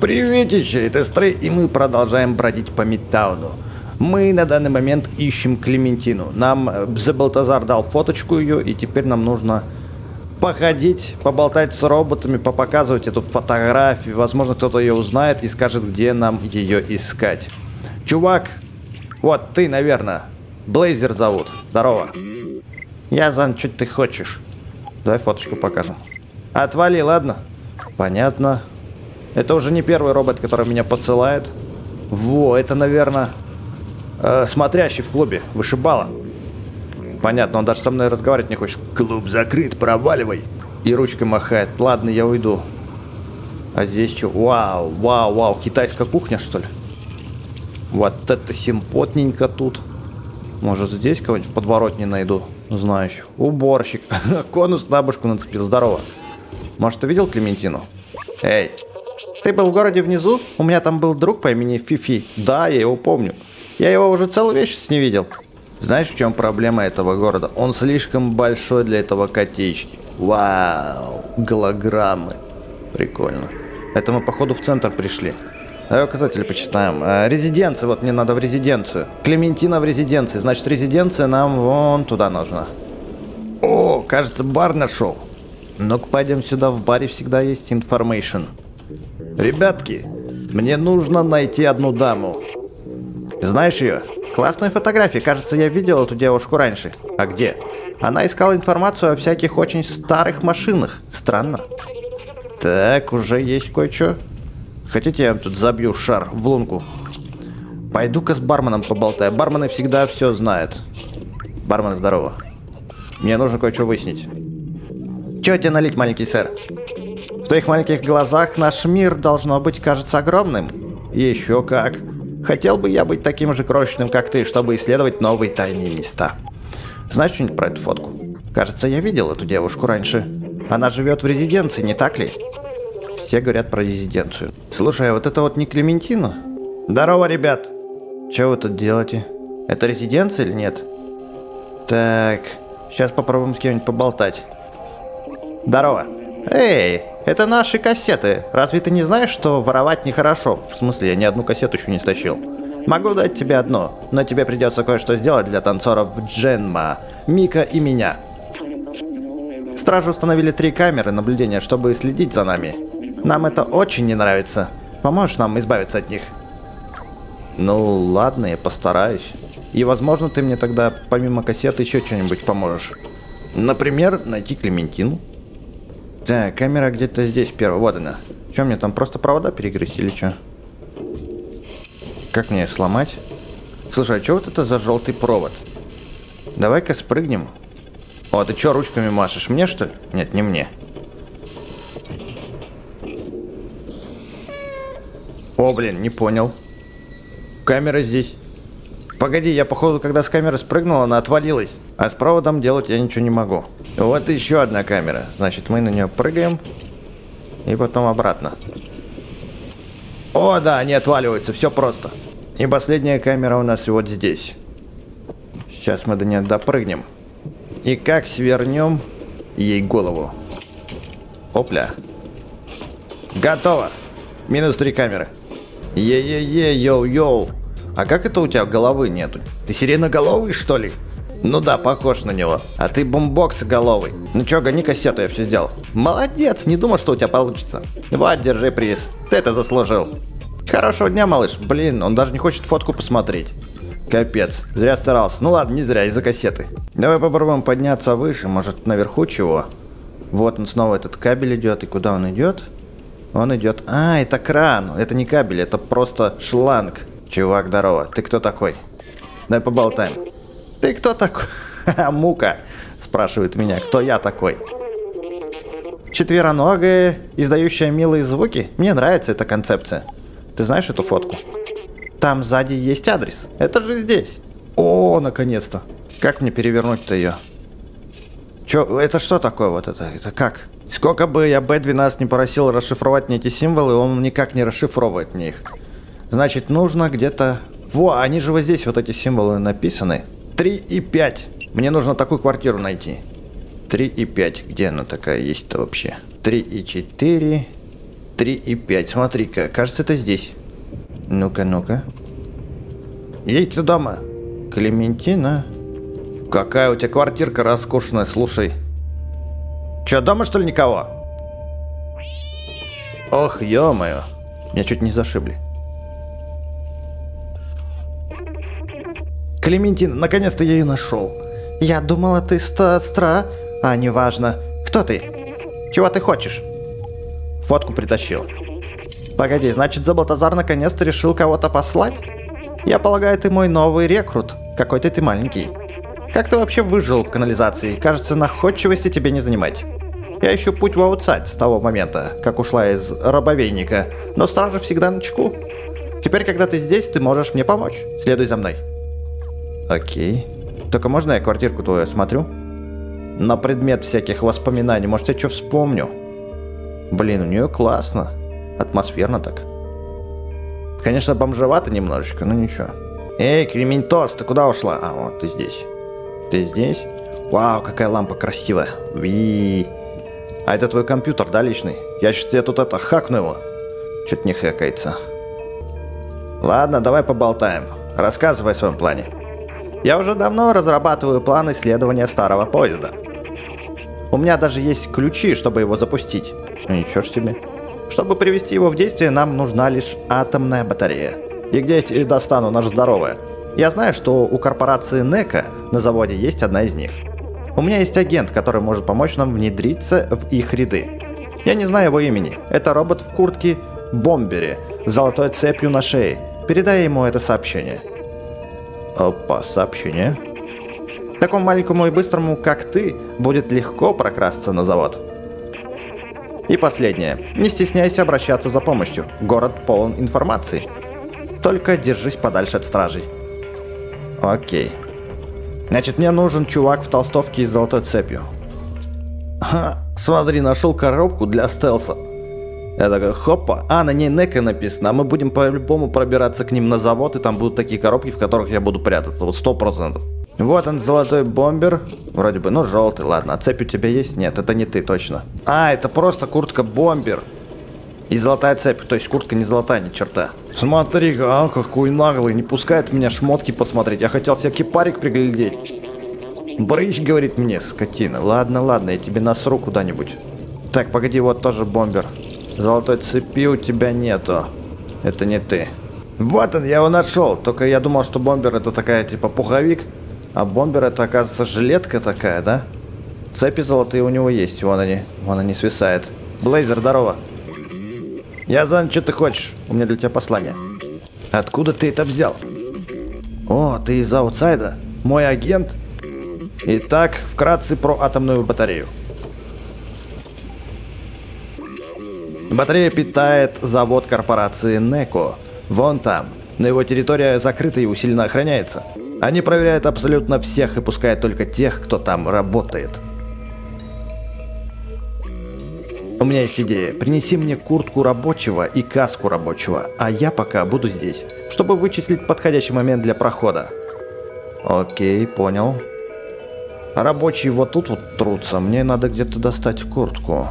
Приветище, это Стрей, и мы продолжаем бродить по Мидтауну. Мы на данный момент ищем Клементину. Нам э, Забалтазар дал фоточку ее, и теперь нам нужно походить, поболтать с роботами, попоказывать эту фотографию. Возможно, кто-то ее узнает и скажет, где нам ее искать. Чувак, вот ты, наверное. Блейзер зовут. Здорово. Я Зан, что ты хочешь? Давай фоточку покажем. Отвали, ладно? Понятно. Это уже не первый робот, который меня посылает. Во, это, наверное, э, смотрящий в клубе. Вышибала. Понятно, он даже со мной разговаривать не хочет. Клуб закрыт, проваливай. И ручкой махает. Ладно, я уйду. А здесь что? Вау, вау, вау. Китайская кухня, что ли? Вот это симпотненько тут. Может, здесь кого-нибудь в подворотне найду, знающих. Уборщик. Конус на башку нацепил. Здорово. Может, ты видел Клементину? Эй, ты был в городе внизу? У меня там был друг по имени Фифи. Да, я его помню. Я его уже целый месяц не видел. Знаешь, в чем проблема этого города? Он слишком большой для этого котечки. Вау, голограммы. Прикольно. Это мы, походу, в центр пришли. Давай указатели почитаем. Э, резиденция, вот мне надо в резиденцию. Клементина в резиденции. Значит, резиденция нам вон туда нужна. О, кажется, бар нашел. Ну-ка, пойдем сюда, в баре всегда есть information. Ребятки, мне нужно найти одну даму. Знаешь ее? Классная фотография. Кажется, я видел эту девушку раньше. А где? Она искала информацию о всяких очень старых машинах. Странно. Так, уже есть кое-что. Хотите, я тут забью шар в лунку? Пойду-ка с барменом поболтаю. Бармены всегда все знают. Бармен, здорово. Мне нужно кое-что выяснить. Чего тебе налить, маленький сэр? Твоих маленьких глазах наш мир, должно быть, кажется огромным. Еще как. Хотел бы я быть таким же крошечным, как ты, чтобы исследовать новые тайные места. Знаешь что-нибудь про эту фотку? Кажется, я видел эту девушку раньше. Она живет в резиденции, не так ли? Все говорят про резиденцию. Слушай, а вот это вот не Клементина? Здорово, ребят! Что вы тут делаете? Это резиденция или нет? Так, сейчас попробуем с кем-нибудь поболтать. Здорово. Эй, это наши кассеты. Разве ты не знаешь, что воровать нехорошо? В смысле, я ни одну кассету еще не стащил. Могу дать тебе одну, но тебе придется кое-что сделать для танцоров Дженма, Мика и меня. Стражи установили три камеры наблюдения, чтобы следить за нами. Нам это очень не нравится. Поможешь нам избавиться от них? Ну, ладно, я постараюсь. И, возможно, ты мне тогда, помимо кассеты, еще что-нибудь поможешь. Например, найти Клементину. Так, камера где-то здесь первая. Вот она. Что мне там, просто провода перегрызть или что? Как мне сломать? Слушай, а что вот это за желтый провод? Давай-ка спрыгнем. О, ты что ручками машешь? Мне что ли? Нет, не мне. О, блин, не понял. Камера здесь. Погоди, я походу, когда с камеры спрыгнул, она отвалилась. А с проводом делать я ничего не могу. Вот еще одна камера. Значит, мы на нее прыгаем. И потом обратно. О, да, они отваливаются. Все просто. И последняя камера у нас вот здесь. Сейчас мы до нее допрыгнем. И как свернем ей голову. Опля. Готово. Минус три камеры. Е-е-е, йоу-йоу. А как это у тебя головы нету? Ты сиреноголовый, что ли? Ну да, похож на него. А ты бомбокс головый. Ну чё, гони кассету, я все сделал. Молодец, не думал, что у тебя получится. Вот, держи приз. Ты это заслужил. Хорошего дня, малыш. Блин, он даже не хочет фотку посмотреть. Капец, зря старался. Ну ладно, не зря, из-за кассеты. Давай попробуем подняться выше, может наверху чего. Вот он снова этот кабель идет. И куда он идет? Он идет... А, это кран. Это не кабель, это просто шланг. Чувак, здорово. Ты кто такой? Давай поболтаем. Ты кто такой? Мука, спрашивает меня. Кто я такой? Четвероногая, издающая милые звуки. Мне нравится эта концепция. Ты знаешь эту фотку? Там сзади есть адрес. Это же здесь. О, наконец-то. Как мне перевернуть-то ее? Чё, это что такое вот это? Это как? Сколько бы я B12 не просил расшифровать мне эти символы, он никак не расшифровывает мне их. Значит, нужно где-то... Во, они же вот здесь вот эти символы написаны. 3 и 5. Мне нужно такую квартиру найти. 3 и 5. Где она такая есть-то вообще? 3 и 4. 3 и 5. Смотри-ка, кажется, это здесь. Ну-ка, ну-ка. Есть ты дома? Клементина? Какая у тебя квартирка роскошная, слушай. Че, дома что ли никого? Ох, ё-моё. Меня чуть не зашибли. Клементина, наконец-то я ее нашел. Я думала, ты стра... А, неважно. Кто ты? Чего ты хочешь? Фотку притащил. Погоди, значит, Заблатазар наконец-то решил кого-то послать? Я полагаю, ты мой новый рекрут. Какой-то ты маленький. Как ты вообще выжил в канализации? Кажется, находчивости тебе не занимать. Я ищу путь в аутсайд с того момента, как ушла из рабовейника, но стража всегда на чеку. Теперь, когда ты здесь, ты можешь мне помочь. Следуй за мной. Окей. Только можно я квартирку твою осмотрю? На предмет всяких воспоминаний. Может, я что вспомню? Блин, у нее классно. Атмосферно так. Конечно, бомжевато немножечко, но ничего. Эй, Крементос, ты куда ушла? А, вот, ты здесь. Ты здесь? Вау, какая лампа красивая. Ви. А это твой компьютер, да, личный? Я сейчас тебе тут это, хакну его. Чё-то не хэкается. Ладно, давай поболтаем. Рассказывай о своем плане. Я уже давно разрабатываю план исследования старого поезда. У меня даже есть ключи, чтобы его запустить. Ну ничего ж себе. Чтобы привести его в действие, нам нужна лишь атомная батарея. И где я достану наш здоровая? Я знаю, что у корпорации NECA на заводе есть одна из них. У меня есть агент, который может помочь нам внедриться в их ряды. Я не знаю его имени. Это робот в куртке Бомбере с золотой цепью на шее. Передай ему это сообщение. Опа, сообщение. Такому маленькому и быстрому, как ты, будет легко прокрасться на завод. И последнее. Не стесняйся обращаться за помощью. Город полон информации. Только держись подальше от стражей. Окей. Значит, мне нужен чувак в толстовке и с золотой цепью. Ха, смотри, нашел коробку для стелса. Я такой, хопа, а, на ней Нека написано, а мы будем по-любому пробираться к ним на завод, и там будут такие коробки, в которых я буду прятаться, вот сто процентов. Вот он, золотой бомбер. Вроде бы, ну, желтый, ладно. А цепь у тебя есть? Нет, это не ты точно. А, это просто куртка бомбер. И золотая цепь, то есть куртка не золотая, ни черта. Смотри-ка, а, какой наглый, не пускает меня шмотки посмотреть. Я хотел себе кипарик приглядеть. Брысь, говорит мне, скотина. Ладно, ладно, я тебе насру куда-нибудь. Так, погоди, вот тоже бомбер. Золотой цепи у тебя нету. Это не ты. Вот он, я его нашел. Только я думал, что бомбер это такая типа пуховик. А бомбер это, оказывается, жилетка такая, да? Цепи золотые у него есть, вон они, вон они свисают. Блейзер, здорово. Я знаю, что ты хочешь, у меня для тебя послание. Откуда ты это взял? О, ты из аутсайда? Мой агент? Итак, вкратце про атомную батарею. Батарея питает завод корпорации Неко. Вон там. Но его территория закрыта и усиленно охраняется. Они проверяют абсолютно всех и пускают только тех, кто там работает. У меня есть идея. Принеси мне куртку рабочего и каску рабочего, а я пока буду здесь, чтобы вычислить подходящий момент для прохода. Окей, понял. Рабочие вот тут вот трутся, мне надо где-то достать куртку.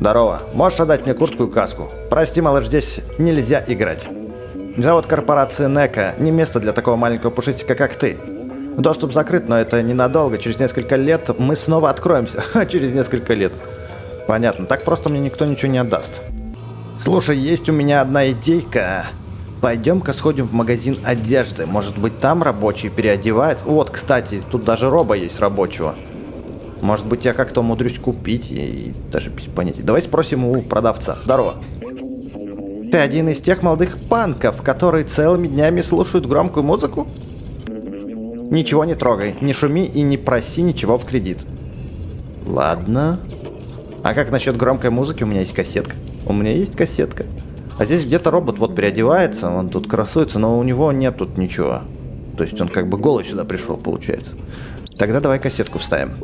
Здорово, можешь отдать мне куртку и каску? Прости, малыш, здесь нельзя играть. Завод корпорации Нека не место для такого маленького пушистика, как ты. Доступ закрыт, но это ненадолго. Через несколько лет мы снова откроемся. Через несколько лет. Понятно, так просто мне никто ничего не отдаст. Слушай, есть у меня одна идейка. Пойдем-ка сходим в магазин одежды. Может быть, там рабочий переодевается. Вот, кстати, тут даже роба есть рабочего. Может быть, я как-то умудрюсь купить и даже без понятия. Давай спросим у продавца. Здорово. Ты один из тех молодых панков, которые целыми днями слушают громкую музыку? Ничего не трогай, не шуми и не проси ничего в кредит. Ладно. А как насчет громкой музыки? У меня есть кассетка. У меня есть кассетка. А здесь где-то робот вот переодевается, он тут красуется, но у него нет тут ничего. То есть он как бы голый сюда пришел, получается. Тогда давай кассетку вставим.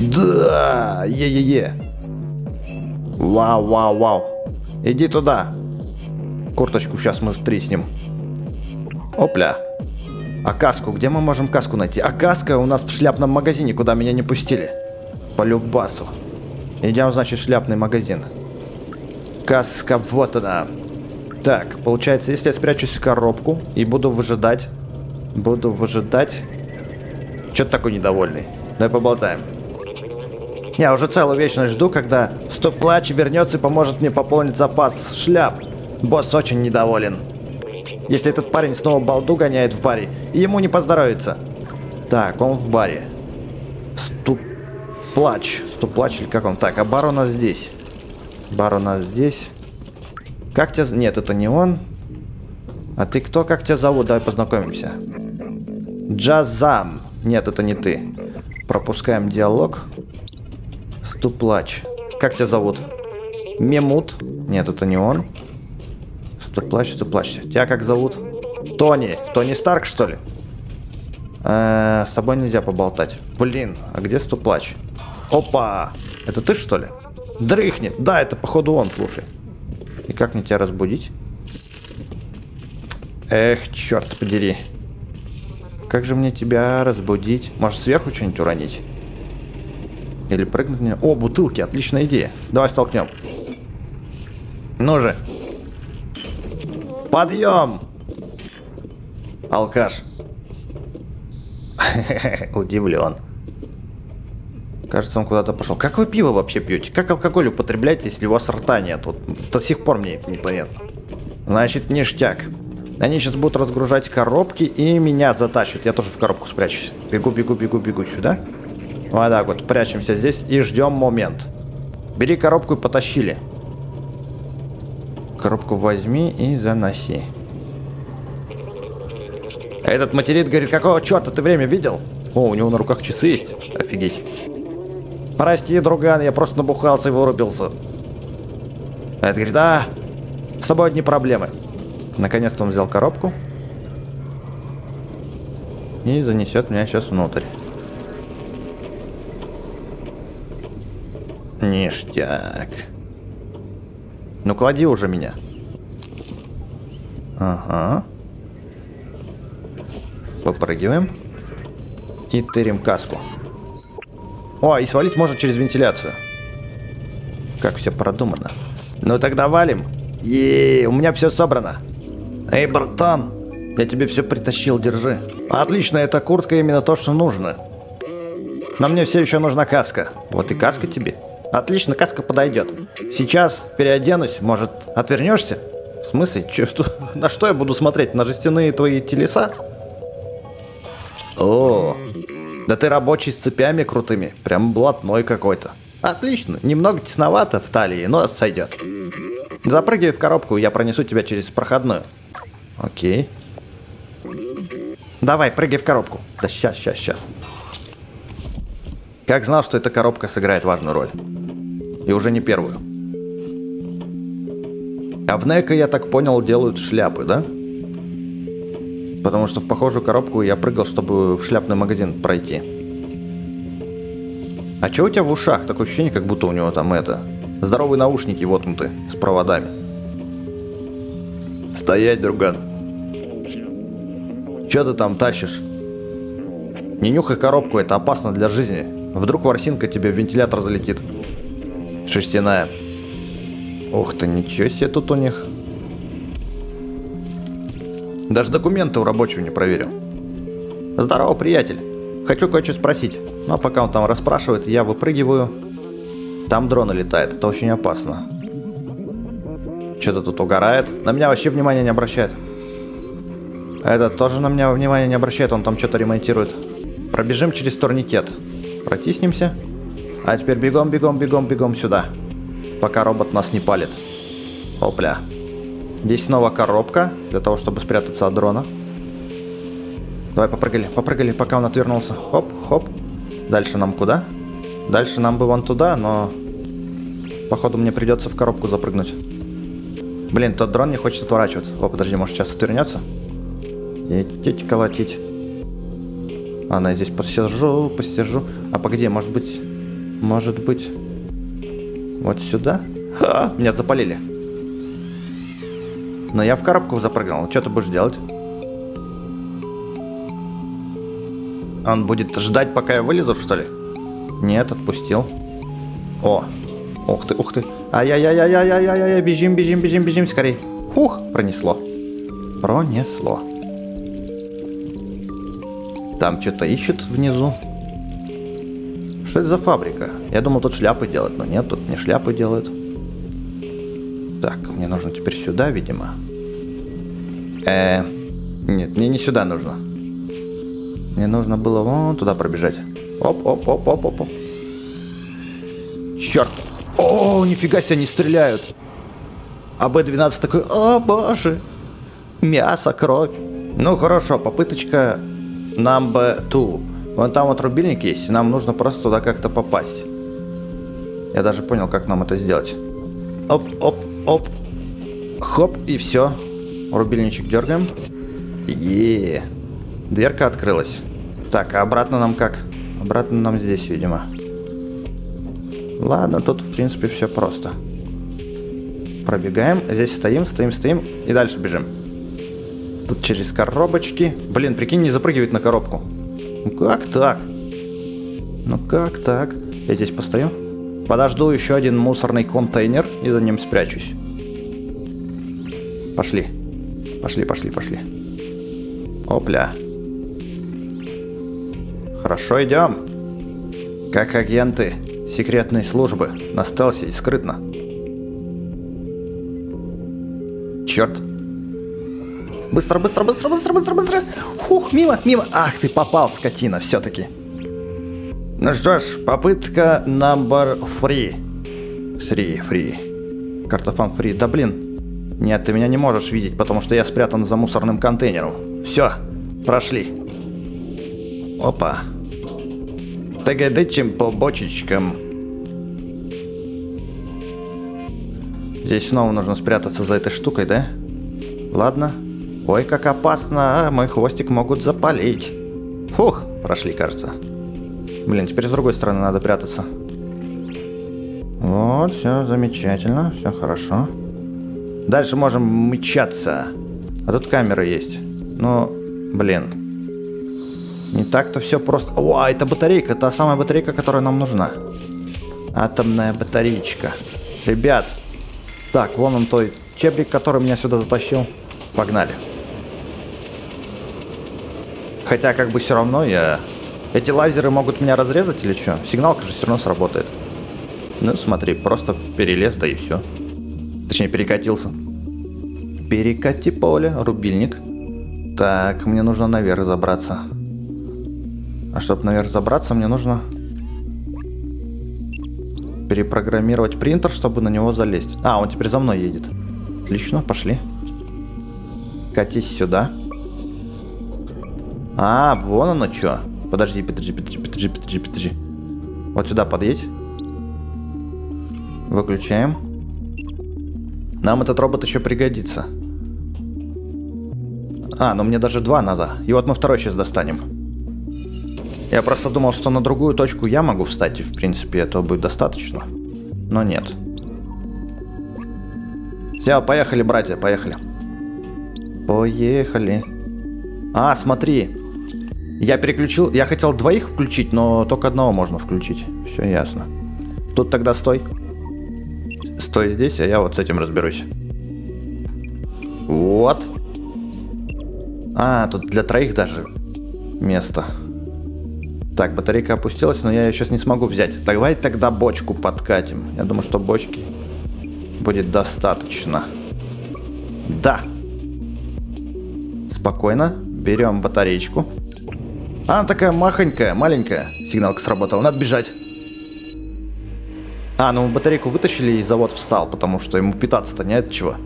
Да, е-е-е. Вау, вау, вау. Иди туда. Курточку сейчас мы стриснем. Опля. А каску? Где мы можем каску найти? А каска у нас в шляпном магазине, куда меня не пустили. По любасу. Идем, значит, в шляпный магазин. Каска, вот она. Так, получается, если я спрячусь в коробку и буду выжидать... Буду выжидать... Че ты такой недовольный? Давай поболтаем. Я уже целую вечность жду, когда Стоп-плач вернется и поможет мне пополнить запас шляп. Босс очень недоволен. Если этот парень снова балду гоняет в баре, ему не поздоровится. Так, он в баре. Ступ-плач. Ступ-плач или как он? Так, а бар у нас здесь. Бар у нас здесь. Как тебя... Нет, это не он. А ты кто? Как тебя зовут? Давай познакомимся. Джазам. Нет, это не ты. Пропускаем диалог. Ступлач. Как тебя зовут? Мемут. Нет, это не он. Ступлач, Ступлач. Тебя как зовут? Тони. Тони Старк, что ли? Э с тобой нельзя поболтать. Блин, а где Ступлач? Опа! Это ты, что ли? Дрыхнет. Да, это походу он, слушай. И как мне тебя разбудить? Эх, черт подери. Как же мне тебя разбудить? Может, сверху что-нибудь уронить? Или прыгнуть мне? О, бутылки, отличная идея. Давай столкнем. Ну же. Подъем! Алкаш. Удивлен. Кажется, он куда-то пошел. Как вы пиво вообще пьете? Как алкоголь употребляете, если у вас рта нет? Вот до сих пор мне это непонятно. Значит, ништяк. Они сейчас будут разгружать коробки и меня затащат. Я тоже в коробку спрячусь. Бегу, бегу, бегу, бегу сюда. Вот так вот, прячемся здесь и ждем момент. Бери коробку и потащили. Коробку возьми и заноси. Этот материт говорит, какого черта ты время видел? О, у него на руках часы есть. Офигеть. Прости, друган, я просто набухался и вырубился. Это говорит, а, с тобой одни проблемы. Наконец-то он взял коробку. И занесет меня сейчас внутрь. Ништяк. Ну, клади уже меня. Ага. Попрыгиваем. И тырим каску. О, и свалить можно через вентиляцию. Как все продумано. Ну тогда валим. И у меня все собрано. Эй, братан, я тебе все притащил, держи. Отлично, эта куртка именно то, что нужно. Но мне все еще нужна каска. Вот и каска тебе. Отлично, каска подойдет. Сейчас переоденусь, может, отвернешься? В смысле? Че, на что я буду смотреть? На жестяные твои телеса? О, да ты рабочий с цепями крутыми. Прям блатной какой-то. Отлично. Немного тесновато в талии, но сойдет. Запрыгивай в коробку, я пронесу тебя через проходную. Окей. Давай, прыгай в коробку. Да сейчас, сейчас, сейчас. Как знал, что эта коробка сыграет важную роль. И уже не первую. А в Неко, я так понял, делают шляпы, да? Потому что в похожую коробку я прыгал, чтобы в шляпный магазин пройти. А чего у тебя в ушах? Такое ощущение, как будто у него там это... Здоровые наушники воткнуты с проводами. Стоять, друган. Че ты там тащишь? Не нюхай коробку, это опасно для жизни. Вдруг ворсинка тебе в вентилятор залетит. Шерстяная. Ух ты, ничего себе тут у них. Даже документы у рабочего не проверил. Здорово, приятель. Хочу кое-что спросить. Но пока он там расспрашивает, я выпрыгиваю. Там дрон летает. Это очень опасно. Что-то тут угорает. На меня вообще внимания не обращает. Этот тоже на меня внимания не обращает. Он там что-то ремонтирует. Пробежим через турникет. Протиснемся. А теперь бегом, бегом, бегом, бегом сюда. Пока робот нас не палит. Опля. Здесь снова коробка, для того, чтобы спрятаться от дрона. Давай попрыгали, попрыгали, пока он отвернулся. Хоп, хоп. Дальше нам куда? Дальше нам бы вон туда, но... Походу мне придется в коробку запрыгнуть. Блин, тот дрон не хочет отворачиваться. О, подожди, может сейчас отвернется? Идите колотить. Я здесь посижу, посижу. А по где? Может быть... Может быть... Вот сюда? Ха, меня запалили. Но я в коробку запрыгнул. Что ты будешь делать? Он будет ждать, пока я вылезу, что ли? Нет, отпустил. О, Ух ты, ух ты. Ай-яй-яй-яй-яй-яй-яй, бежим, бежим, бежим, бежим, скорей. Фух, пронесло. Пронесло. Там что-то ищет внизу. Что это за фабрика? Я думал, тут шляпы делают, но нет, тут не шляпы делают. Так, мне нужно теперь сюда, видимо. Э, нет, мне не сюда нужно. Мне нужно было вон туда пробежать. Оп, оп, оп, оп, оп, оп. Черт. О, нифига себе, они стреляют. А Б-12 такой, о боже, мясо, кровь. Ну хорошо, попыточка number two. Вон там вот рубильник есть, и нам нужно просто туда как-то попасть. Я даже понял, как нам это сделать. Оп, оп, оп. Хоп, и все. Рубильничек дергаем. Е, Дверка открылась. Так, а обратно нам как? Обратно нам здесь, видимо. Ладно, тут в принципе все просто. Пробегаем, здесь стоим, стоим, стоим и дальше бежим. Тут через коробочки. Блин, прикинь, не запрыгивает на коробку. Ну как так? Ну как так? Я здесь постою. Подожду еще один мусорный контейнер и за ним спрячусь. Пошли. Пошли, пошли, пошли. Опля. Хорошо, идем. Как агенты секретной службы. На стелсе и скрытно. Черт. Быстро, быстро, быстро, быстро, быстро, быстро. Фух, мимо, мимо. Ах, ты попал, скотина, все-таки. Ну что ж, попытка number three. Three, free. Картофан free. Да блин. Нет, ты меня не можешь видеть, потому что я спрятан за мусорным контейнером. Все, прошли. Опа. Тагадычим по бочечкам. Здесь снова нужно спрятаться за этой штукой, да? Ладно. Ой, как опасно, мой хвостик могут запалить. Фух, прошли, кажется. Блин, теперь с другой стороны надо прятаться. Вот, все замечательно, все хорошо. Дальше можем мчаться. А тут камера есть. Ну, блин. Не так-то все просто. О, а это батарейка, та самая батарейка, которая нам нужна. Атомная батареечка. Ребят, так, вон он той чебрик, который меня сюда затащил. Погнали. Хотя, как бы все равно я... Эти лазеры могут меня разрезать или что? Сигналка же все равно сработает. Ну, смотри, просто перелез, да и все. Точнее, перекатился. Перекати поле, рубильник. Так, мне нужно наверх забраться. А чтобы наверх забраться, мне нужно перепрограммировать принтер, чтобы на него залезть. А, он теперь за мной едет. Отлично, пошли. Катись сюда. А, вон оно что. Подожди, подожди, подожди, подожди, подожди, подожди. Вот сюда подъедь. Выключаем. Нам этот робот еще пригодится. А, ну мне даже два надо. И вот мы второй сейчас достанем. Я просто думал, что на другую точку я могу встать, и в принципе этого будет достаточно. Но нет. Все, поехали, братья, поехали. Поехали. А, смотри. Я переключил... Я хотел двоих включить, но только одного можно включить. Все ясно. Тут тогда стой. Стой здесь, а я вот с этим разберусь. Вот. А, тут для троих даже место. Так, батарейка опустилась, но я ее сейчас не смогу взять. Давай тогда бочку подкатим. Я думаю, что бочки будет достаточно. Да. Спокойно. Берем батареечку. Она такая махонькая, маленькая. Сигналка сработала. Надо бежать. А, ну батарейку вытащили и завод встал, потому что ему питаться-то не от чего.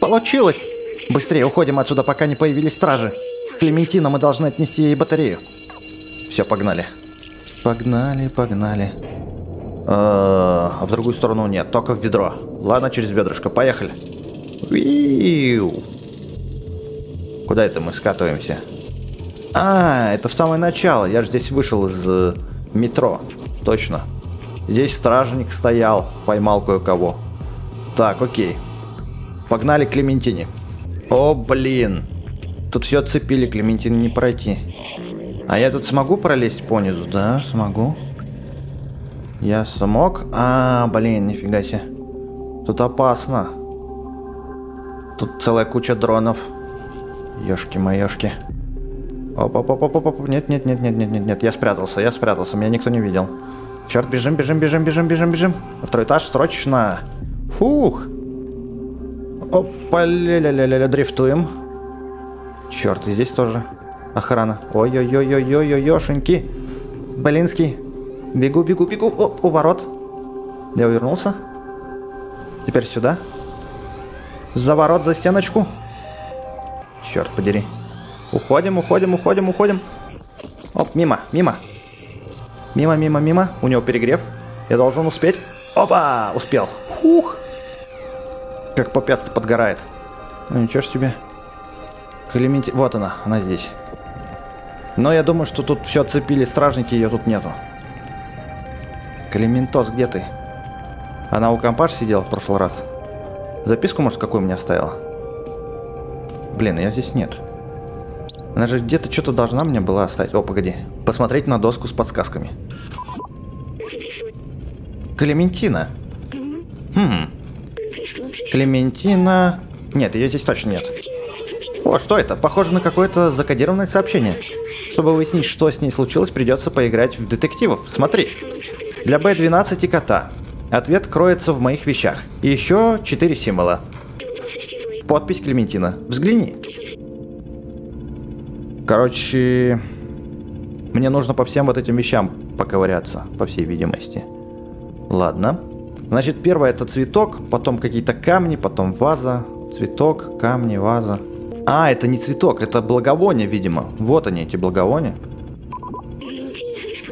Получилось! Быстрее уходим отсюда, пока не появились стражи. Клементина, мы должны отнести ей батарею. Все, погнали. Погнали, погнали. А, а в другую сторону нет, только в ведро. Ладно, через ведрышко, поехали. Виу. Куда это мы скатываемся? А, это в самое начало. Я же здесь вышел из э, метро. Точно. Здесь стражник стоял, поймал кое-кого. Так, окей. Погнали к Клементине. О, блин. Тут все отцепили, Клементину не пройти. А я тут смогу пролезть по низу? Да, смогу. Я смог? А, блин, нифига себе. Тут опасно. Тут целая куча дронов. Ёшки-моёшки. оп оп оп оп оп Нет, нет, нет, нет, нет, нет, нет. Я спрятался, я спрятался. Меня никто не видел. Черт, бежим, бежим, бежим, бежим, бежим, бежим. На второй этаж, срочно. Фух. Опа, ля-ля-ля-ля, дрифтуем. Черт, и здесь тоже охрана. Ой-ой-ой-ой-ой-ой-ошеньки. Блинский. Бегу, бегу, бегу. Оп, у ворот. Я увернулся. Теперь сюда. За ворот, за стеночку. Черт подери. Уходим, уходим, уходим, уходим. Оп, мимо, мимо. Мимо, мимо, мимо. У него перегрев. Я должен успеть. Опа! Успел. Ух! Как попец подгорает. Ну ничего ж себе. Клементи... Вот она, она здесь. Но я думаю, что тут все отцепили стражники, ее тут нету. Клементос, где ты? Она у компаш сидела в прошлый раз. Записку, может, какую мне оставила? Блин, ее здесь нет. Она же где-то что-то должна мне была оставить. О, погоди. Посмотреть на доску с подсказками. Клементина. Хм. Клементина... Нет, ее здесь точно нет. О, что это? Похоже на какое-то закодированное сообщение. Чтобы выяснить, что с ней случилось, придется поиграть в детективов. Смотри. Для Б12 и кота. Ответ кроется в моих вещах. И еще четыре символа. Подпись Клементина. Взгляни. Короче, мне нужно по всем вот этим вещам поковыряться, по всей видимости. Ладно. Значит, первое это цветок, потом какие-то камни, потом ваза, цветок, камни, ваза. А, это не цветок, это благовония, видимо. Вот они, эти благовония.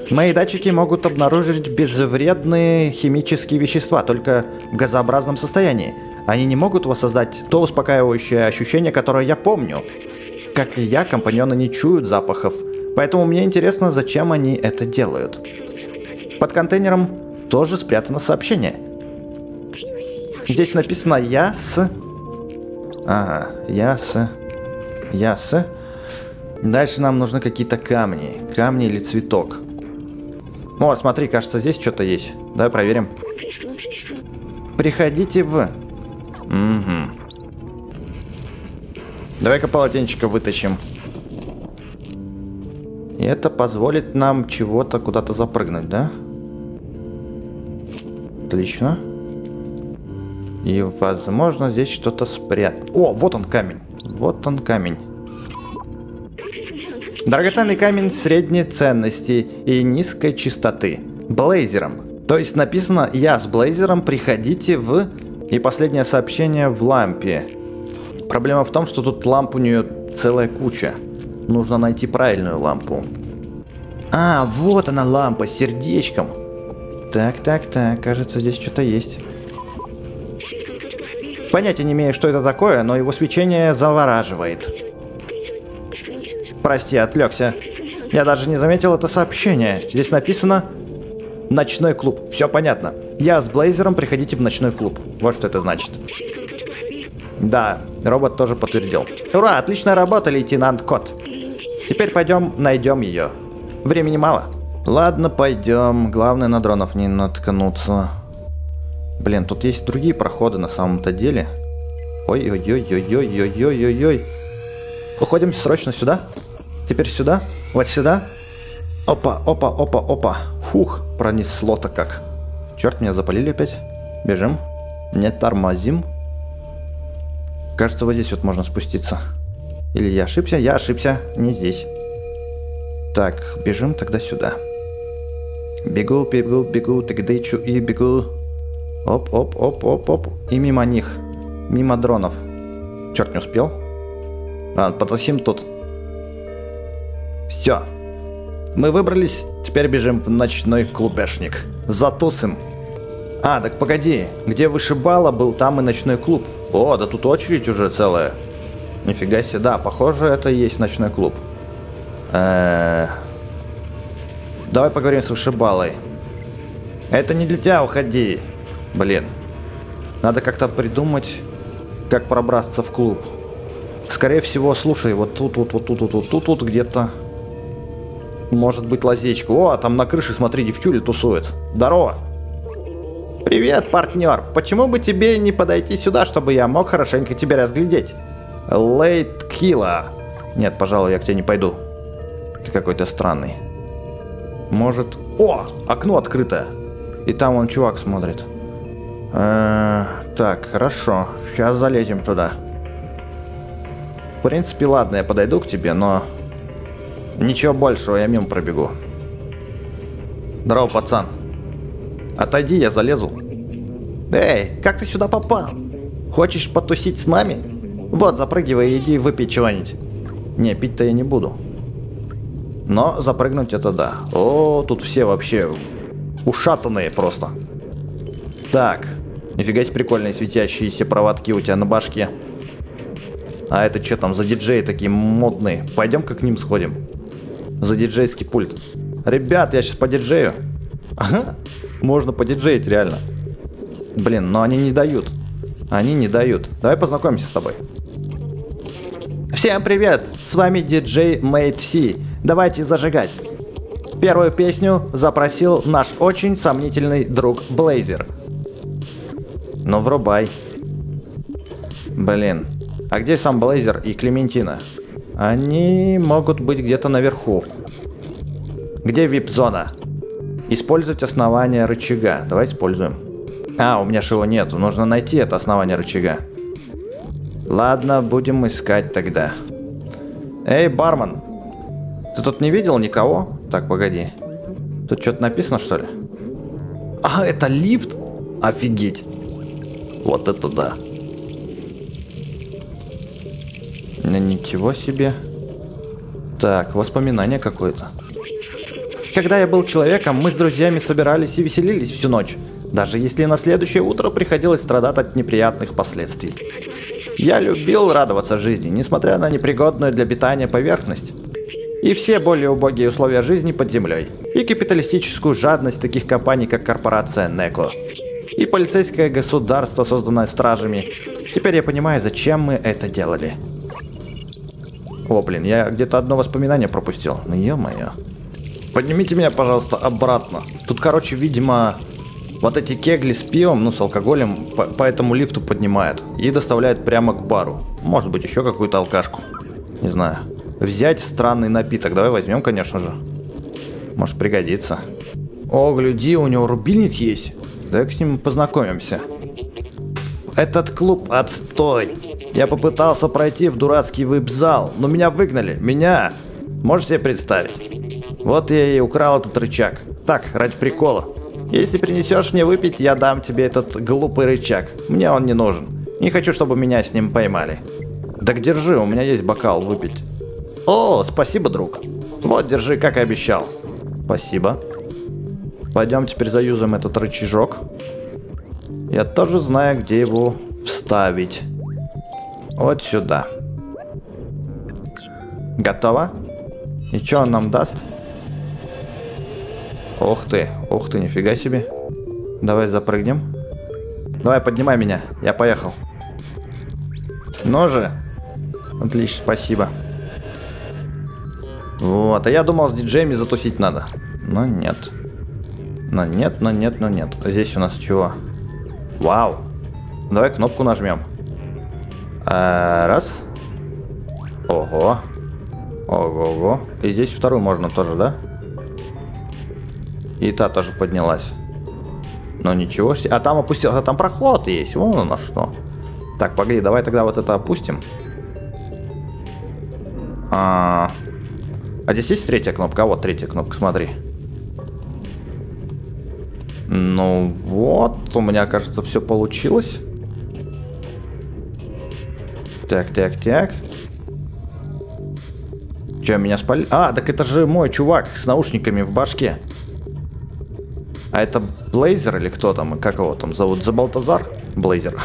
Мои датчики могут обнаружить безвредные химические вещества, только в газообразном состоянии. Они не могут воссоздать то успокаивающее ощущение, которое я помню. Как и я, компаньоны не чуют запахов, поэтому мне интересно, зачем они это делают. Под контейнером тоже спрятано сообщение. Здесь написано «Я с...» Ага, «Я с...» «Я с...» Дальше нам нужны какие-то камни. Камни или цветок. О, смотри, кажется, здесь что-то есть. Давай проверим. Приходите в... Угу. Давай-ка полотенчика вытащим. И это позволит нам чего-то куда-то запрыгнуть, да? Отлично. И, возможно, здесь что-то спрятано. О, вот он камень. Вот он камень. Драгоценный камень средней ценности и низкой чистоты. Блейзером. То есть написано «Я с Блейзером, приходите в...» И последнее сообщение в лампе. Проблема в том, что тут ламп у нее целая куча. Нужно найти правильную лампу. А, вот она лампа с сердечком. Так, так, так, кажется, здесь что-то есть. Понятия не имею, что это такое, но его свечение завораживает. Прости, отвлекся. Я даже не заметил это сообщение. Здесь написано «Ночной клуб». Все понятно. Я с Блейзером, приходите в ночной клуб. Вот что это значит. Да, робот тоже подтвердил. Ура, отличная работа, лейтенант Кот. Теперь пойдем найдем ее. Времени мало. Ладно, пойдем. Главное на дронов не наткнуться. Блин, тут есть другие проходы на самом-то деле. Ой-ой-ой-ой-ой-ой-ой-ой-ой. Уходим срочно сюда. Теперь сюда. Вот сюда. Опа, опа, опа, опа. Фух, пронесло-то как. Черт, меня запалили опять. Бежим. Не тормозим. Кажется, вот здесь вот можно спуститься. Или я ошибся? Я ошибся. Не здесь. Так, бежим тогда сюда. Бегу, бегу, бегу, тыгдычу и бегу. Оп, оп, оп, оп, оп. И мимо них. Мимо дронов. Черт, не успел. А, потусим тут. Все. Мы выбрались, теперь бежим в ночной клубешник. Затусим. А, так погоди, где вышибала был, там и ночной клуб. О, да тут очередь уже целая. Нифига себе, да, похоже, это и есть ночной клуб. Э Давай поговорим с вышибалой. Это не для тебя, уходи. Блин. Надо как-то придумать, как пробраться в клуб. Скорее всего, слушай, вот тут, вот, вот тут, вот тут, тут, тут где-то Может быть лазечка. О, там на крыше, смотри, девчуля тусует. Здорово. Привет, партнер. Почему бы тебе не подойти сюда, чтобы я мог хорошенько тебя разглядеть? Лейт Килла. Нет, пожалуй, я к тебе не пойду. Ты какой-то странный. Может... О, окно открыто. И там он чувак смотрит. Э так, хорошо. Сейчас залезем туда. В принципе, ладно, я подойду к тебе, но... Ничего большего, я мимо пробегу. Здорово, пацан. Отойди, я залезу. Эй, как ты сюда попал? Хочешь потусить с нами? Вот, запрыгивай и иди выпей чего-нибудь. Не, пить-то я не буду. Но запрыгнуть это да. О, тут все вообще ушатанные просто. Так, нифига себе прикольные светящиеся проводки у тебя на башке. А это что там за диджеи такие модные? Пойдем-ка к ним сходим. За диджейский пульт. Ребят, я сейчас по диджею. Ага, можно подиджеить реально. Блин, но они не дают. Они не дают. Давай познакомимся с тобой. Всем привет! С вами диджей Мейт Си. Давайте зажигать. Первую песню запросил наш очень сомнительный друг Блейзер. Ну врубай. Блин. А где сам Блейзер и Клементина? Они могут быть где-то наверху. Где вип-зона? Использовать основание рычага. Давай используем. А, у меня же его нету. Нужно найти это основание рычага. Ладно, будем искать тогда. Эй, бармен, ты тут не видел никого? Так, погоди. Тут что-то написано, что ли? А, это лифт? Офигеть. Вот это да. Ничего себе. Так, воспоминание какое-то. Когда я был человеком, мы с друзьями собирались и веселились всю ночь, даже если на следующее утро приходилось страдать от неприятных последствий. Я любил радоваться жизни, несмотря на непригодную для питания поверхность. И все более убогие условия жизни под землей. И капиталистическую жадность таких компаний, как корпорация Неко. И полицейское государство, созданное стражами. Теперь я понимаю, зачем мы это делали. О, блин, я где-то одно воспоминание пропустил. Ну, ё-моё. Поднимите меня, пожалуйста, обратно. Тут, короче, видимо, вот эти кегли с пивом, ну, с алкоголем, по, по этому лифту поднимает и доставляет прямо к бару. Может быть, еще какую-то алкашку. Не знаю. Взять странный напиток. Давай возьмем, конечно же. Может, пригодится. О, гляди, у него рубильник есть. Давай с ним познакомимся. Этот клуб отстой. Я попытался пройти в дурацкий вип-зал, но меня выгнали. Меня. Можешь себе представить? Вот я и украл этот рычаг. Так, ради прикола. Если принесешь мне выпить, я дам тебе этот глупый рычаг. Мне он не нужен. Не хочу, чтобы меня с ним поймали. Так держи, у меня есть бокал выпить. О, спасибо, друг. Вот, держи, как и обещал. Спасибо. Пойдем теперь заюзаем этот рычажок. Я тоже знаю, где его вставить. Вот сюда. Готово? И что он нам даст? Ух ты, ух ты, нифига себе. Давай запрыгнем. Давай, поднимай меня, я поехал. Ну же. Отлично, спасибо. Вот, а я думал, с диджеями затусить надо. Но нет. Но нет, но нет, но нет. А здесь у нас чего? Вау. Давай кнопку нажмем. А, раз. Ого. Ого-го. И здесь вторую можно тоже, да? И та тоже поднялась. Но ничего себе. А там опустился, а там проход есть. Вон оно что. Так, погоди, давай тогда вот это опустим. А, а здесь есть третья кнопка? А вот третья кнопка, смотри. Ну вот, у меня, кажется, все получилось. Так, так, так. Че, меня спали? А, так это же мой чувак с наушниками в башке. А это Блейзер или кто там? Как его там зовут? За Балтазар? Блейзер.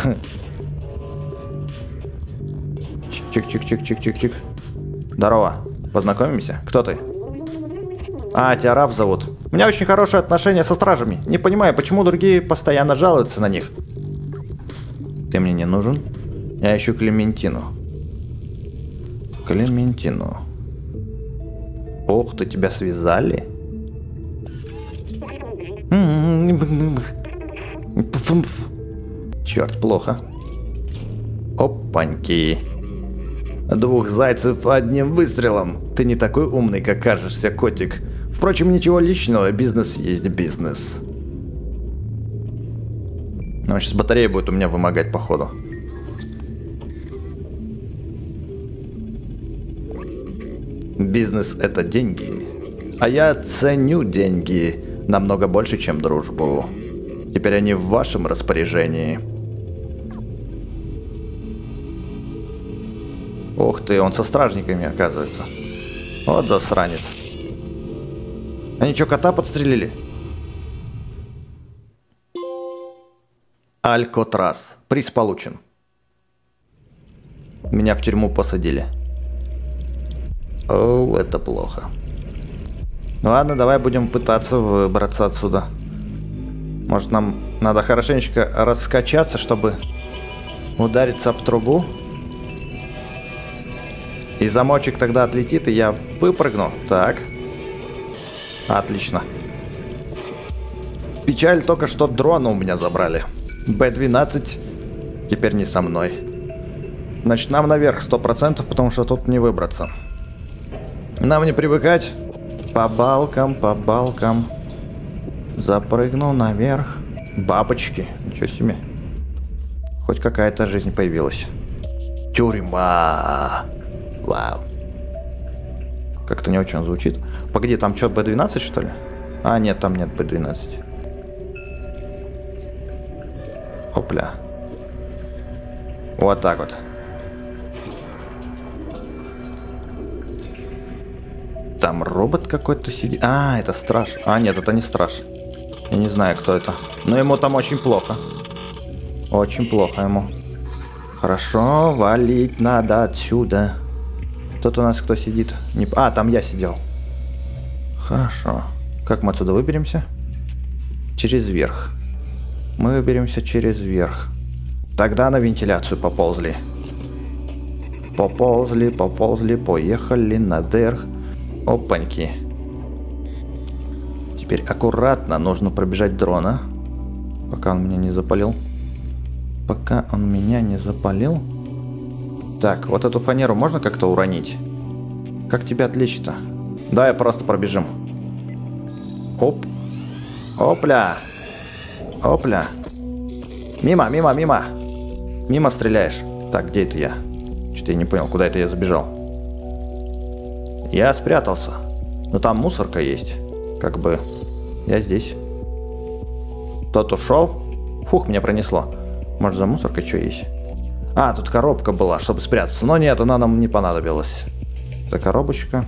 Чик-чик-чик-чик-чик-чик. Здорово. Познакомимся? Кто ты? А, тебя Раф зовут. У меня очень хорошие отношения со стражами. Не понимаю, почему другие постоянно жалуются на них. Ты мне не нужен? Я ищу Клементину. Клементину. Ох, ты тебя связали? Черт, плохо. Опаньки. Двух зайцев одним выстрелом. Ты не такой умный, как кажешься, котик. Впрочем, ничего личного, бизнес есть бизнес. Ну, сейчас батарея будет у меня вымогать, походу. Бизнес — это деньги. А я ценю деньги намного больше, чем дружбу. Теперь они в вашем распоряжении. Ух ты, он со стражниками, оказывается. Вот засранец. Они что, кота подстрелили? Алькотрас. Приз получен. Меня в тюрьму посадили. О, это плохо. Ну ладно, давай будем пытаться выбраться отсюда. Может нам надо хорошенечко раскачаться, чтобы удариться об трубу? И замочек тогда отлетит, и я выпрыгну. Так. Отлично. Печаль только, что дрона у меня забрали. Б-12 теперь не со мной. Значит, нам наверх 100%, потому что тут не выбраться. Нам не привыкать. По балкам, по балкам. Запрыгнул наверх. Бабочки. Ничего себе. Хоть какая-то жизнь появилась. Тюрьма. Вау. Как-то не очень звучит. Погоди, там что, B12 что ли? А, нет, там нет B12. Опля. Вот так вот. Там робот какой-то сидит. А, это страж. А, нет, это не страж. Я не знаю, кто это. Но ему там очень плохо. Очень плохо ему. Хорошо, валить надо отсюда. Тут у нас кто сидит? Не... А, там я сидел. Хорошо. Как мы отсюда выберемся? Через верх. Мы выберемся через верх. Тогда на вентиляцию поползли. Поползли, поползли, поехали наверх. Опаньки. Теперь аккуратно нужно пробежать дрона. Пока он меня не запалил. Пока он меня не запалил. Так, вот эту фанеру можно как-то уронить? Как тебя отвлечь-то? Давай просто пробежим. Оп. Опля. Опля. Мимо, мимо, мимо. Мимо стреляешь. Так, где это я? Что-то я не понял, куда это я забежал. Я спрятался. Но там мусорка есть. Как бы я здесь. Тот ушел. Фух, меня пронесло. Может, за мусоркой что есть? А, тут коробка была, чтобы спрятаться. Но нет, она нам не понадобилась. Это коробочка.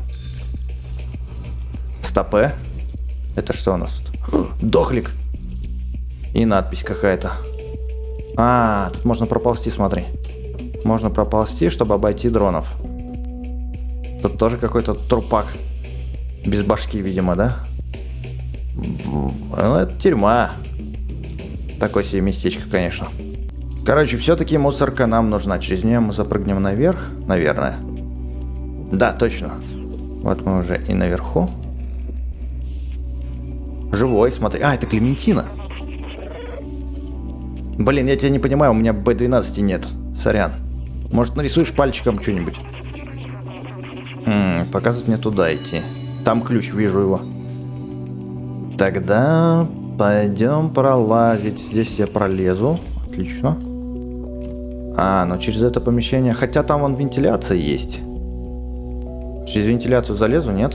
Стопе. Это что у нас тут? Дохлик. И надпись какая-то. А, тут можно проползти, смотри. Можно проползти, чтобы обойти дронов. Тут тоже какой-то трупак. Без башки, видимо, да? Ну, это тюрьма. Такое себе местечко, конечно. Короче, все-таки мусорка нам нужна. Через нее мы запрыгнем наверх, наверное. Да, точно. Вот мы уже и наверху. Живой, смотри. А, это Клементина. Блин, я тебя не понимаю, у меня B12 нет. Сорян. Может, нарисуешь пальчиком что-нибудь? М показывает мне туда идти. Там ключ, вижу его. Тогда пойдем пролазить. Здесь я пролезу. Отлично. А, ну через это помещение... Хотя там вон вентиляция есть. Через вентиляцию залезу, нет?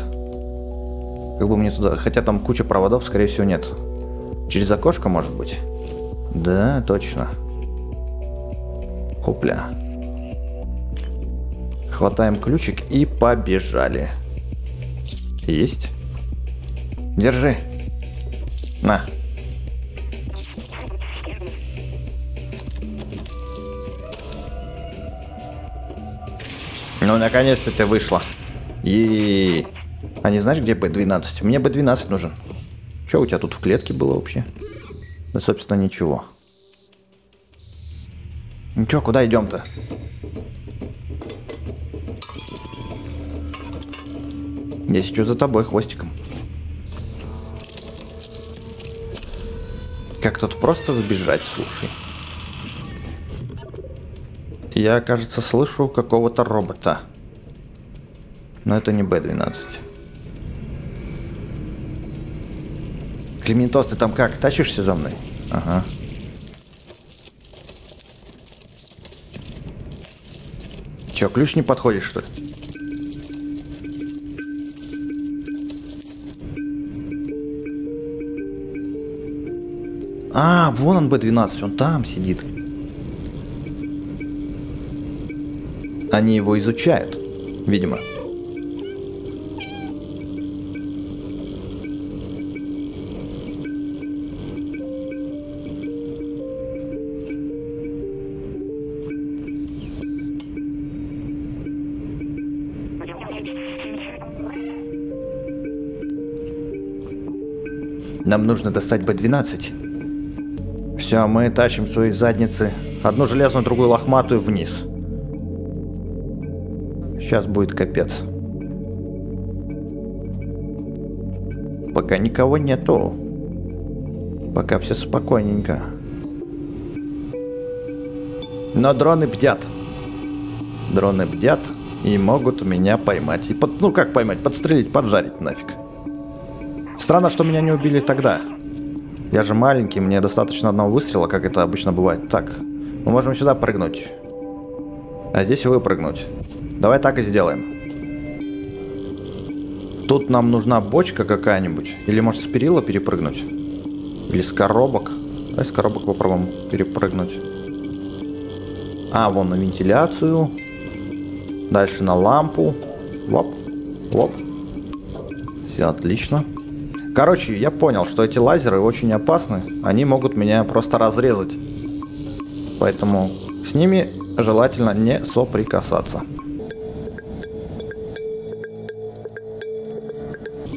Как бы мне туда... Хотя там куча проводов, скорее всего, нет. Через окошко, может быть? Да, точно. Опля. Хватаем ключик и побежали. Есть. Держи. На. Ну, наконец-то ты вышла. И... А не знаешь, где B12? Мне B12 нужен. Что у тебя тут в клетке было вообще? Да, собственно, ничего. Ничего, куда идем-то? Я сижу за тобой хвостиком. Как тут просто сбежать, слушай. Я, кажется, слышу какого-то робота. Но это не Б-12. Клементос, ты там как, тащишься за мной? Ага. Че, ключ не подходит, что ли? А, вон он Б-12, он там сидит. Они его изучают, видимо. Нам нужно достать Б-12. Все, мы тащим свои задницы. Одну железную, другую лохматую вниз. Сейчас будет капец. Пока никого нету. Пока все спокойненько. Но дроны бдят. Дроны бдят и могут меня поймать. И под, ну как поймать? Подстрелить, поджарить нафиг. Странно, что меня не убили тогда. Я же маленький, мне достаточно одного выстрела, как это обычно бывает. Так, мы можем сюда прыгнуть. А здесь выпрыгнуть. Давай так и сделаем. Тут нам нужна бочка какая-нибудь. Или может с перила перепрыгнуть. Или с коробок. Давай с коробок попробуем перепрыгнуть. А, вон на вентиляцию. Дальше на лампу. Лоп, лоп. Все отлично. Короче, я понял, что эти лазеры очень опасны. Они могут меня просто разрезать. Поэтому с ними желательно не соприкасаться.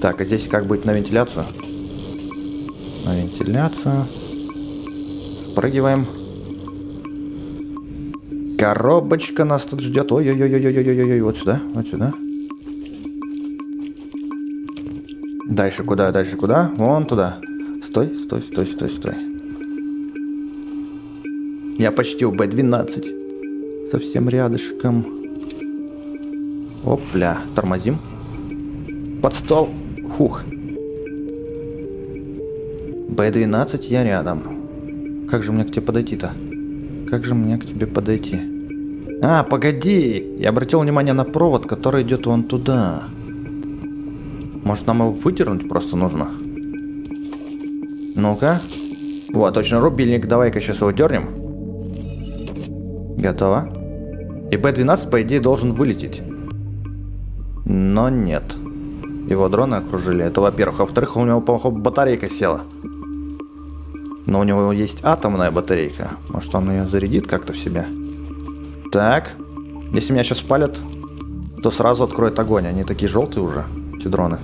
Так, а здесь как быть на вентиляцию? На вентиляцию. Спрыгиваем. Коробочка нас тут ждет. Ой-ой-ой-ой-ой-ой-ой-ой. Вот сюда, вот сюда. Дальше куда, дальше куда? Вон туда. Стой, стой, стой, стой, стой. Я почти у Б-12. Совсем рядышком. Опля, тормозим. Под стол. Хух. Б-12, я рядом. Как же мне к тебе подойти-то? Как же мне к тебе подойти? А, погоди! Я обратил внимание на провод, который идет вон туда. Может нам его выдернуть просто нужно? Ну-ка. Вот, точно, рубильник. Давай-ка сейчас его дернем. Готово. И Б-12, по идее, должен вылететь. Но нет. Его дроны окружили. Это во-первых. А во-вторых, у него, походу, батарейка села. Но у него есть атомная батарейка. Может, он ее зарядит как-то в себя? Так. Если меня сейчас впалят, то сразу откроет огонь. Они такие желтые уже, эти дроны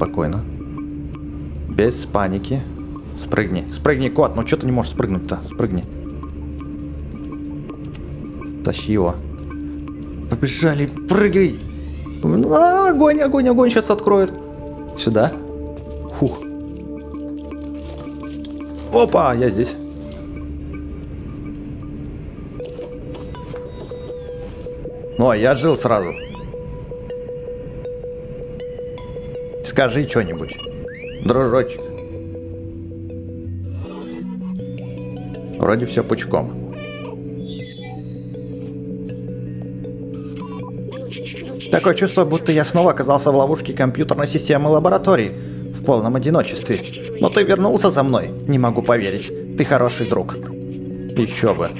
спокойно. Без паники. Спрыгни. Спрыгни, кот. Ну что ты не можешь спрыгнуть-то? Спрыгни. Тащи его. Побежали. Прыгай. А, огонь, огонь, огонь сейчас откроет. Сюда. Фух. Опа, я здесь. Ну, а я жил сразу. Скажи что-нибудь, дружочек. Вроде все пучком. Такое чувство, будто я снова оказался в ловушке компьютерной системы лаборатории. В полном одиночестве. Но ты вернулся за мной. Не могу поверить. Ты хороший друг. Еще бы.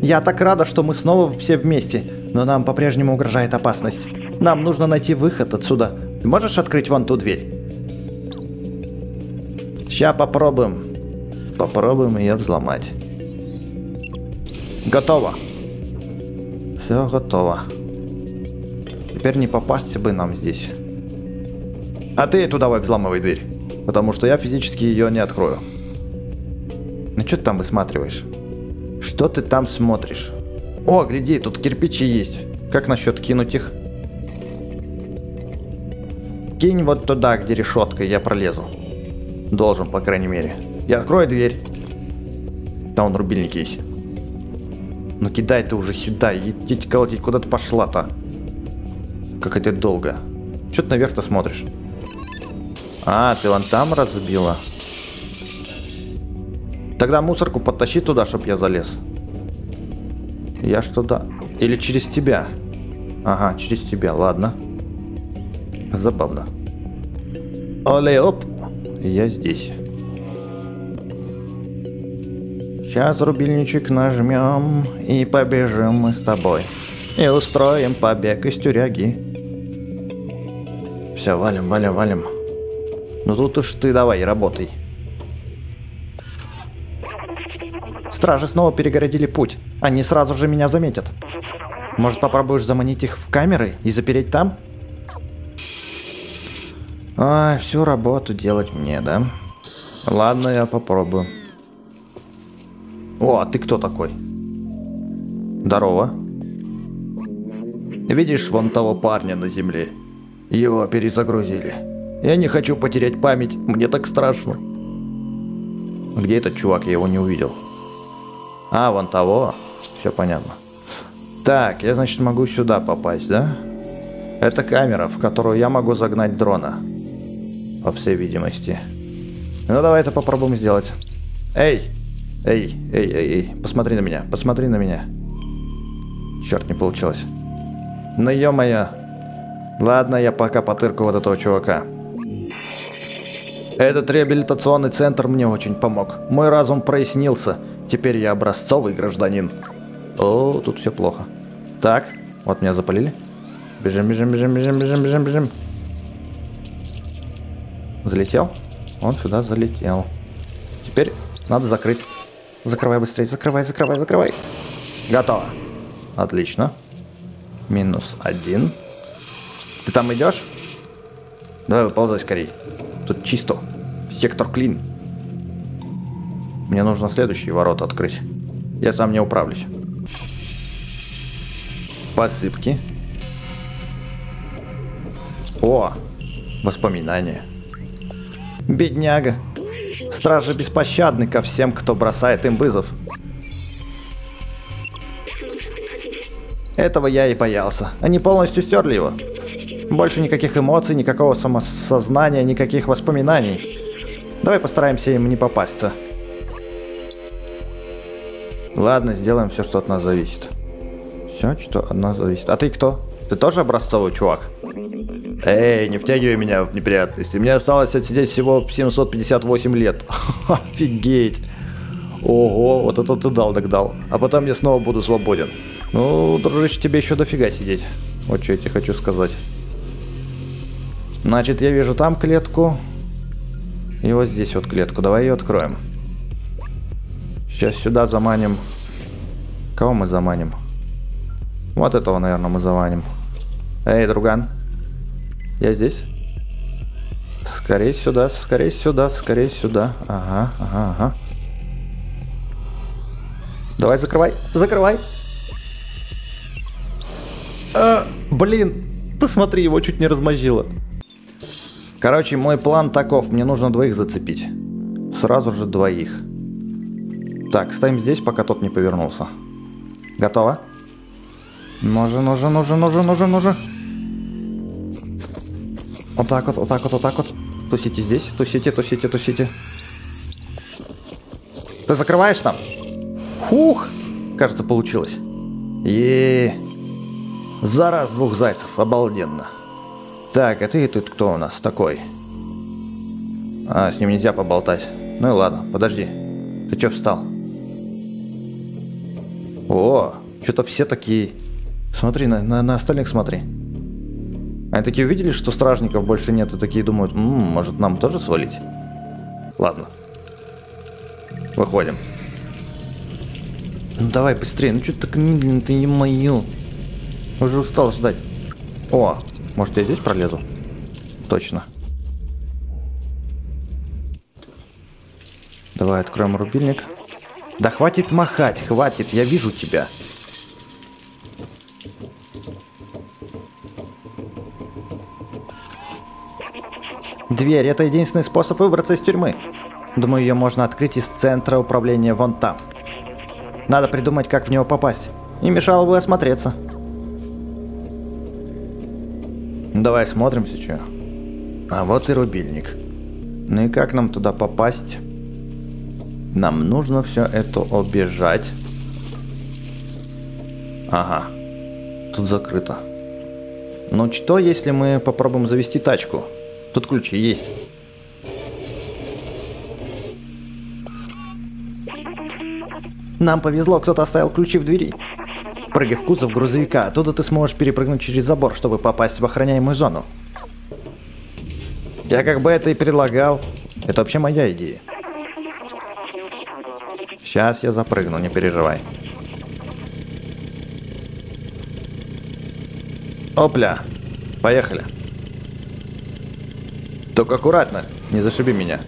Я так рада, что мы снова все вместе, но нам по-прежнему угрожает опасность. Нам нужно найти выход отсюда, ты можешь открыть вон ту дверь? Сейчас попробуем. Попробуем ее взломать. Готово. Все готово. Теперь не попасть бы нам здесь. А ты эту давай взламывай дверь. Потому что я физически ее не открою. Ну что ты там высматриваешь? Что ты там смотришь? О, гляди, тут кирпичи есть. Как насчет кинуть их? Кинь вот туда, где решетка, я пролезу. Должен, по крайней мере. Я открою дверь. Там он рубильник есть. Ну кидай ты уже сюда, идите колотить, куда ты пошла-то? Как это долго. Че ты наверх-то смотришь? А, ты вон там разбила. Тогда мусорку подтащи туда, чтоб я залез. Я что да? Или через тебя? Ага, через тебя, ладно. Забавно. Оле, оп. Я здесь. Сейчас рубильничек нажмем и побежим мы с тобой. И устроим побег из тюряги. Все, валим, валим, валим. Ну тут уж ты давай, работай. Стражи снова перегородили путь. Они сразу же меня заметят. Может, попробуешь заманить их в камеры и запереть там? Ай, всю работу делать мне, да? Ладно, я попробую. О, а ты кто такой? Здорово. Видишь вон того парня на земле? Его перезагрузили. Я не хочу потерять память, мне так страшно. Где этот чувак? Я его не увидел. А, вон того. Все понятно. Так, я, значит, могу сюда попасть, да? Это камера, в которую я могу загнать дрона. По всей видимости. Ну, давай это попробуем сделать. Эй! Эй, эй, эй, эй, посмотри на меня, посмотри на меня. Черт, не получилось. Ну ё-моё. Ладно, я пока потырку вот этого чувака. Этот реабилитационный центр мне очень помог. Мой разум прояснился. Теперь я образцовый гражданин. О, тут все плохо. Так, вот меня запалили. Бежим, бежим, бежим, бежим, бежим, бежим, бежим. Залетел? Он сюда залетел. Теперь надо закрыть. Закрывай быстрее, закрывай, закрывай, закрывай. Готово. Отлично. Минус один. Ты там идешь? Давай выползай скорей. Тут чисто. Сектор клин. Мне нужно следующие ворота открыть. Я сам не управлюсь. Посыпки. О, воспоминания. Бедняга. Стражи беспощадны ко всем, кто бросает им вызов. Этого я и боялся. Они полностью стерли его. Больше никаких эмоций, никакого самосознания, никаких воспоминаний. Давай постараемся им не попасться. Ладно, сделаем все, что от нас зависит. Все, что от нас зависит. А ты кто? Ты тоже образцовый чувак? Эй, не втягивай меня в неприятности. Мне осталось отсидеть всего 758 лет. Офигеть. Ого, вот это ты дал так дал. А потом я снова буду свободен. Ну, дружище, тебе еще дофига сидеть. Вот что я тебе хочу сказать. Значит, я вижу там клетку. И вот здесь вот клетку. Давай ее откроем. Сейчас сюда заманим. Кого мы заманим? Вот этого, наверное, мы заманим. Эй, друган. Я здесь. Скорее сюда, скорее сюда, скорее сюда. Ага, ага, ага. Давай, закрывай, закрывай. А, блин, ты смотри, его чуть не размозжило. Короче, мой план таков. Мне нужно двоих зацепить. Сразу же двоих. Так, ставим здесь, пока тот не повернулся. Готово? Нужен, нужен, нужен, нужен, нужен, нужен. Вот так вот, вот так вот, вот так вот. Тусите здесь, тусите, тусите, тусите. Ты закрываешь там? Хух! Кажется, получилось. е За раз двух зайцев, обалденно. Так, а ты тут кто у нас такой? А, с ним нельзя поболтать. Ну и ладно, подожди. Ты чё встал? О, что-то все такие... Смотри, на, на, на остальных смотри. Они такие увидели, что стражников больше нет, и такие думают, М, может нам тоже свалить? Ладно. Выходим. Ну давай быстрее, ну что ты так медленно, ты не мою. Уже устал ждать. О, может я здесь пролезу? Точно. Давай откроем рубильник. Да хватит махать, хватит, я вижу тебя. Дверь – это единственный способ выбраться из тюрьмы. Думаю, ее можно открыть из центра управления вон там. Надо придумать, как в него попасть. Не мешало бы осмотреться. Давай смотримся, что. А вот и рубильник. Ну и как нам туда попасть? Нам нужно все это обижать. Ага. Тут закрыто. Ну что, если мы попробуем завести тачку? Тут ключи есть. Нам повезло, кто-то оставил ключи в двери. Прыгай в кузов грузовика, оттуда ты сможешь перепрыгнуть через забор, чтобы попасть в охраняемую зону. Я как бы это и предлагал. Это вообще моя идея. Сейчас я запрыгну, не переживай. Опля. Поехали. Только аккуратно, не зашиби меня.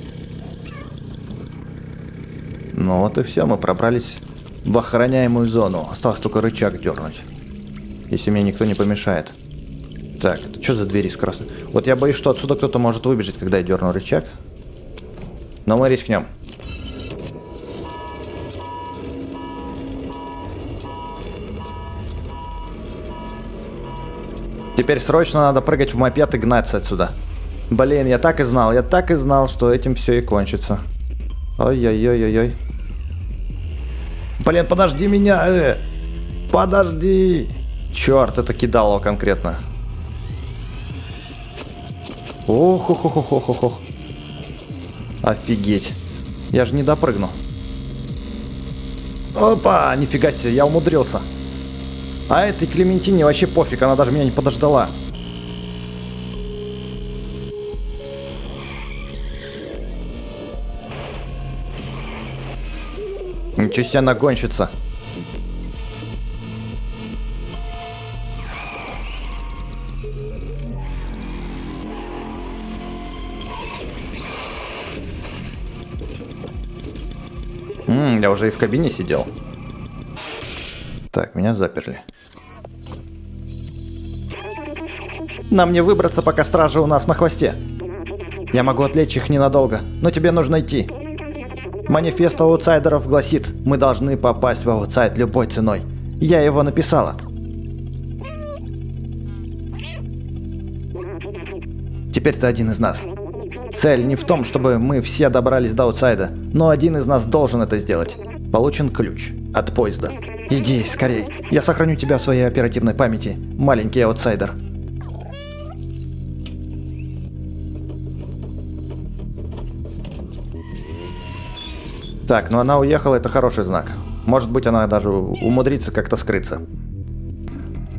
Ну вот и все, мы пробрались в охраняемую зону. Осталось только рычаг дернуть. Если мне никто не помешает. Так, это что за двери с красным? Вот я боюсь, что отсюда кто-то может выбежать, когда я дерну рычаг. Но мы рискнем. Теперь срочно надо прыгать в мопед и гнаться отсюда. Блин, я так и знал, я так и знал, что этим все и кончится. Ой-ой-ой-ой-ой. Блин, подожди меня, э! Подожди! Черт, это кидало конкретно. ох ох ох ох ох ох Офигеть. Я же не допрыгну. Опа, нифига себе, я умудрился. А этой Клементине вообще пофиг, она даже меня не подождала. Ничего себе она гонщица. М я уже и в кабине сидел. Так, меня заперли. Нам не выбраться, пока стражи у нас на хвосте. Я могу отвлечь их ненадолго, но тебе нужно идти. Манифест аутсайдеров гласит, мы должны попасть в outside любой ценой. Я его написала. Теперь ты один из нас. Цель не в том, чтобы мы все добрались до аутсайда, но один из нас должен это сделать. Получен ключ от поезда. Иди, скорей. Я сохраню тебя в своей оперативной памяти, маленький аутсайдер. Так, ну она уехала, это хороший знак. Может быть, она даже умудрится как-то скрыться.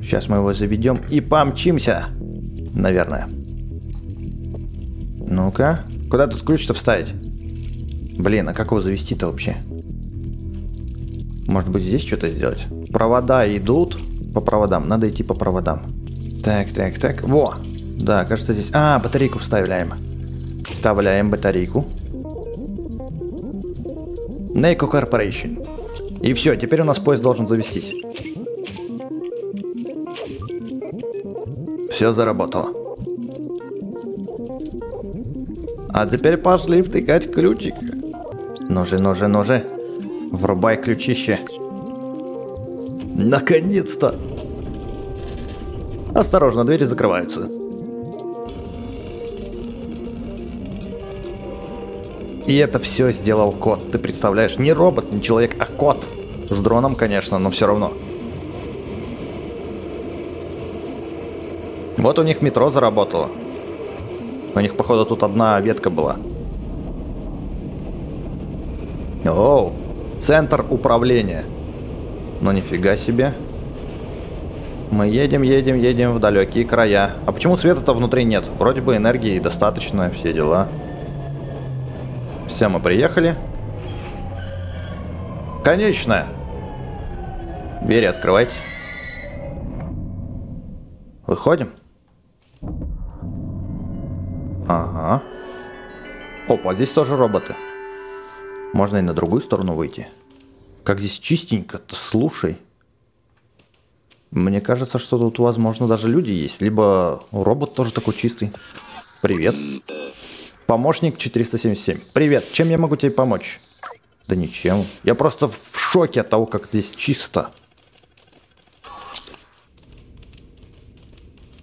Сейчас мы его заведем и помчимся. Наверное. Ну-ка. Куда тут ключ-то вставить? Блин, а как его завести-то вообще? Может быть, здесь что-то сделать? Провода идут по проводам. Надо идти по проводам. Так, так, так. Во! Да, кажется, здесь... А, батарейку вставляем. Вставляем батарейку. Neiko Corporation. И все, теперь у нас поезд должен завестись. Все заработало. А теперь пошли втыкать ключик. Ножи, ножи, ножи. Врубай ключище. Наконец-то! Осторожно, двери закрываются. И это все сделал кот. Ты представляешь, не робот, не человек, а кот. С дроном, конечно, но все равно. Вот у них метро заработало. У них, походу, тут одна ветка была. Оу, центр управления. Ну нифига себе. Мы едем, едем, едем в далекие края. А почему света-то внутри нет? Вроде бы энергии достаточно, все дела. Все, мы приехали. Конечно. Двери открывайте. Выходим. Ага. Опа, здесь тоже роботы. Можно и на другую сторону выйти. Как здесь чистенько-то, слушай. Мне кажется, что тут, возможно, даже люди есть. Либо робот тоже такой чистый. Привет. Помощник 477. Привет, чем я могу тебе помочь? Да ничем. Я просто в шоке от того, как здесь чисто.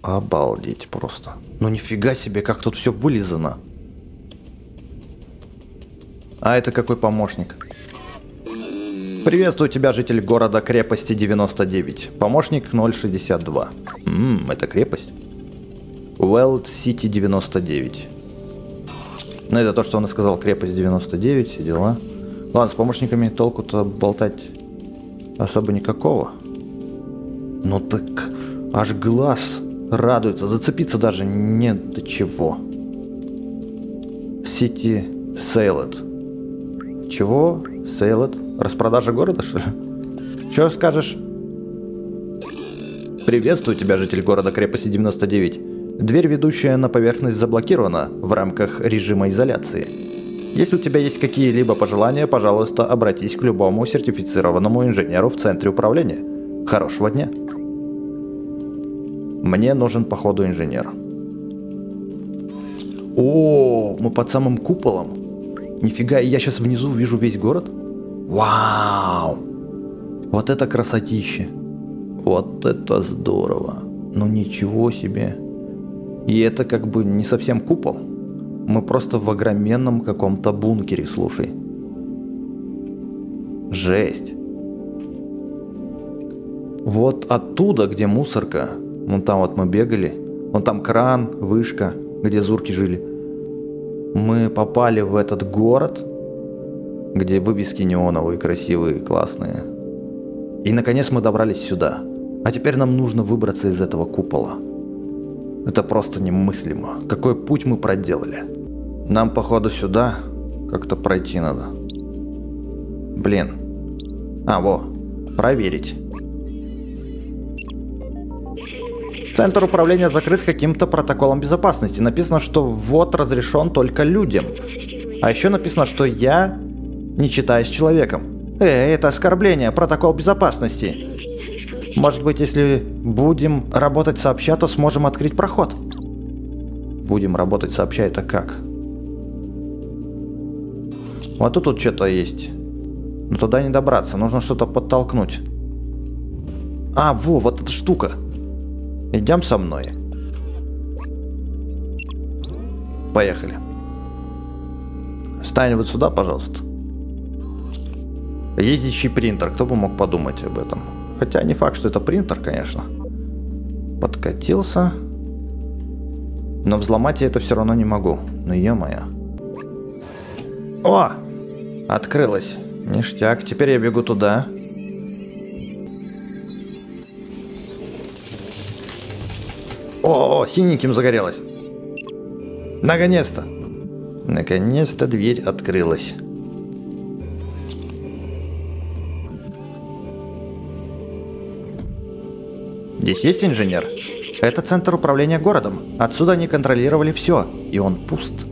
Обалдеть просто. Ну нифига себе, как тут все вылизано. А это какой помощник? Приветствую тебя, житель города крепости 99. Помощник 062. Ммм, это крепость? Уэлд Сити 99. Ну, это то, что он и сказал, крепость 99, все дела. Ладно, с помощниками толку-то болтать особо никакого. Ну так, аж глаз радуется, зацепиться даже нет до чего. Сити Сейлет. Чего? Сейлет? Распродажа города, что ли? Что скажешь? Приветствую тебя, житель города крепости 99. Дверь, ведущая на поверхность, заблокирована в рамках режима изоляции. Если у тебя есть какие-либо пожелания, пожалуйста, обратись к любому сертифицированному инженеру в центре управления. Хорошего дня. Мне нужен, походу, инженер. О, мы под самым куполом. Нифига, я сейчас внизу вижу весь город. Вау! Вот это красотище! Вот это здорово! Ну ничего себе! И это как бы не совсем купол. Мы просто в огроменном каком-то бункере, слушай. Жесть. Вот оттуда, где мусорка, вон там вот мы бегали, вон там кран, вышка, где зурки жили. Мы попали в этот город, где вывески неоновые, красивые, классные. И наконец мы добрались сюда. А теперь нам нужно выбраться из этого купола. Это просто немыслимо. Какой путь мы проделали. Нам, походу, сюда как-то пройти надо. Блин. А, во. Проверить. Центр управления закрыт каким-то протоколом безопасности. Написано, что ввод разрешен только людям. А еще написано, что я не читаясь человеком. Э, это оскорбление, протокол безопасности. Может быть, если будем работать сообща, то сможем открыть проход. Будем работать сообща, это как? Вот тут, тут что-то есть. Но туда не добраться, нужно что-то подтолкнуть. А, во, вот эта штука. Идем со мной. Поехали. Стань вот сюда, пожалуйста. Ездящий принтер, кто бы мог подумать об этом. Хотя не факт, что это принтер, конечно. Подкатился. Но взломать я это все равно не могу. Ну е-моя. О! Открылось. Ништяк. Теперь я бегу туда. О, синеньким загорелось. Наконец-то. Наконец-то дверь открылась. Здесь есть инженер? Это центр управления городом. Отсюда они контролировали все, и он пуст.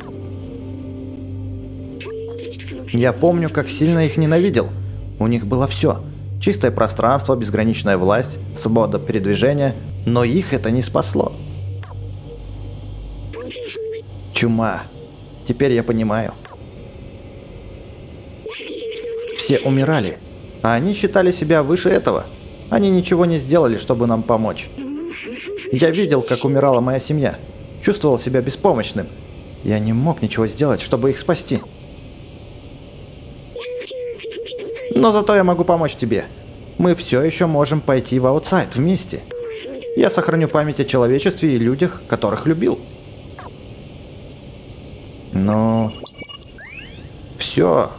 Я помню, как сильно их ненавидел. У них было все. Чистое пространство, безграничная власть, свобода передвижения, но их это не спасло. Чума. Теперь я понимаю. Все умирали, а они считали себя выше этого – они ничего не сделали, чтобы нам помочь. Я видел, как умирала моя семья. Чувствовал себя беспомощным. Я не мог ничего сделать, чтобы их спасти. Но зато я могу помочь тебе. Мы все еще можем пойти в аутсайд вместе. Я сохраню память о человечестве и людях, которых любил. Но... Все.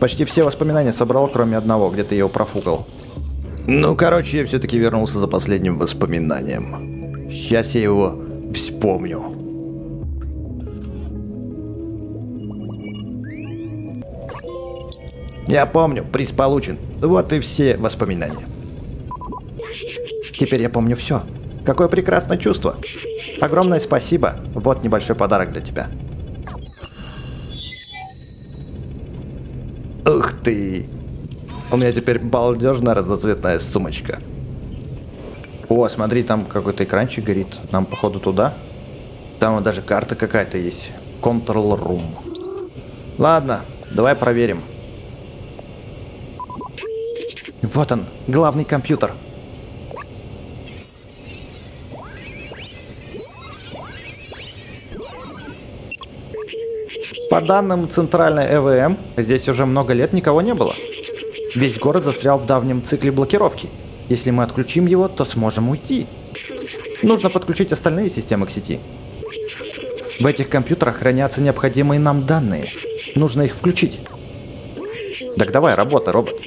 Почти все воспоминания собрал, кроме одного, где ты его профукал. Ну, короче, я все-таки вернулся за последним воспоминанием. Сейчас я его вспомню. Я помню, приз получен. Вот и все воспоминания. Теперь я помню все. Какое прекрасное чувство. Огромное спасибо. Вот небольшой подарок для тебя. Ух ты! У меня теперь балдежная разноцветная сумочка. О, смотри, там какой-то экранчик горит. Нам, походу, туда. Там вот даже карта какая-то есть. Control Room. Ладно, давай проверим. Вот он, главный компьютер. По данным центральной ЭВМ, здесь уже много лет никого не было. Весь город застрял в давнем цикле блокировки. Если мы отключим его, то сможем уйти. Нужно подключить остальные системы к сети. В этих компьютерах хранятся необходимые нам данные. Нужно их включить. Так давай, работай, робот.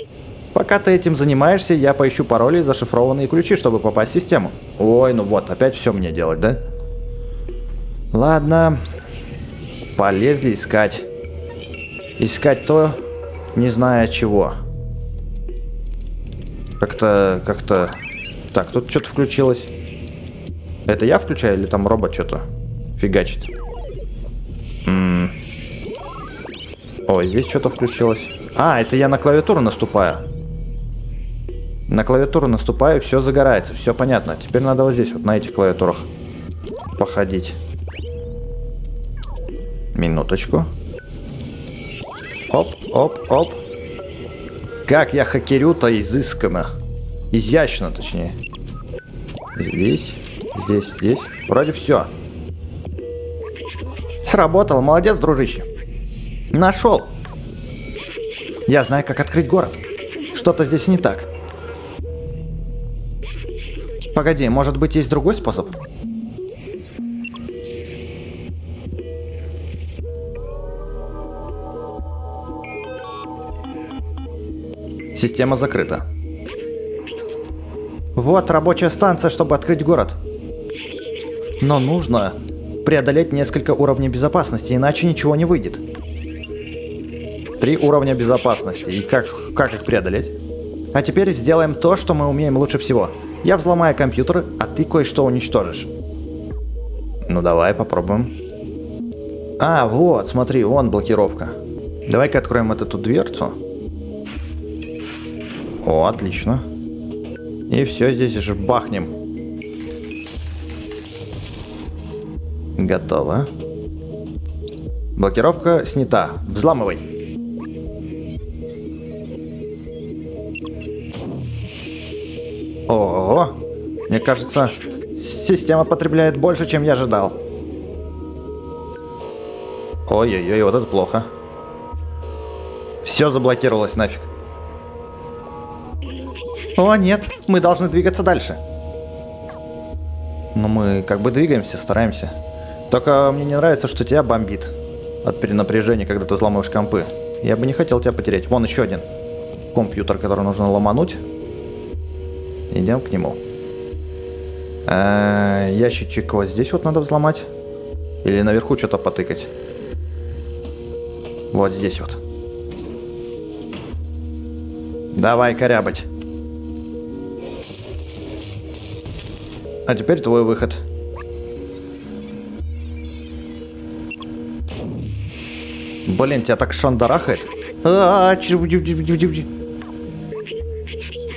Пока ты этим занимаешься, я поищу пароли и зашифрованные ключи, чтобы попасть в систему. Ой, ну вот, опять все мне делать, да? Ладно. Полезли искать. Искать то, не зная чего. Как-то, как-то... Так, тут что-то включилось. Это я включаю или там робот что-то фигачит? М -м Ой, здесь что-то включилось. А, это я на клавиатуру наступаю. На клавиатуру наступаю, все загорается, все понятно. Теперь надо вот здесь, вот на этих клавиатурах походить. Минуточку. Оп, оп, оп. Как я хакерю-то изысканно. Изящно, точнее. Здесь, здесь, здесь. Вроде все. Сработал, молодец, дружище. Нашел. Я знаю, как открыть город. Что-то здесь не так. Погоди, может быть есть другой способ? Система закрыта. Вот рабочая станция, чтобы открыть город. Но нужно преодолеть несколько уровней безопасности, иначе ничего не выйдет. Три уровня безопасности. И как, как их преодолеть? А теперь сделаем то, что мы умеем лучше всего. Я взломаю компьютер, а ты кое-что уничтожишь. Ну давай, попробуем. А, вот, смотри, вон блокировка. Давай-ка откроем вот эту дверцу. О, отлично. И все здесь же бахнем. Готово. Блокировка снята. Взламывай. Ого. Мне кажется, система потребляет больше, чем я ожидал. Ой-ой-ой, вот это плохо. Все заблокировалось нафиг. О, нет, мы должны двигаться дальше. Но мы как бы двигаемся, стараемся. Только мне не нравится, что тебя бомбит от перенапряжения, когда ты взламываешь компы. Я бы не хотел тебя потерять. Вон еще один компьютер, который нужно ломануть. Идем к нему. А, ящичек вот здесь вот надо взломать. Или наверху что-то потыкать. Вот здесь вот. Давай корябать. А теперь твой выход. Блин, тебя так шандарахает.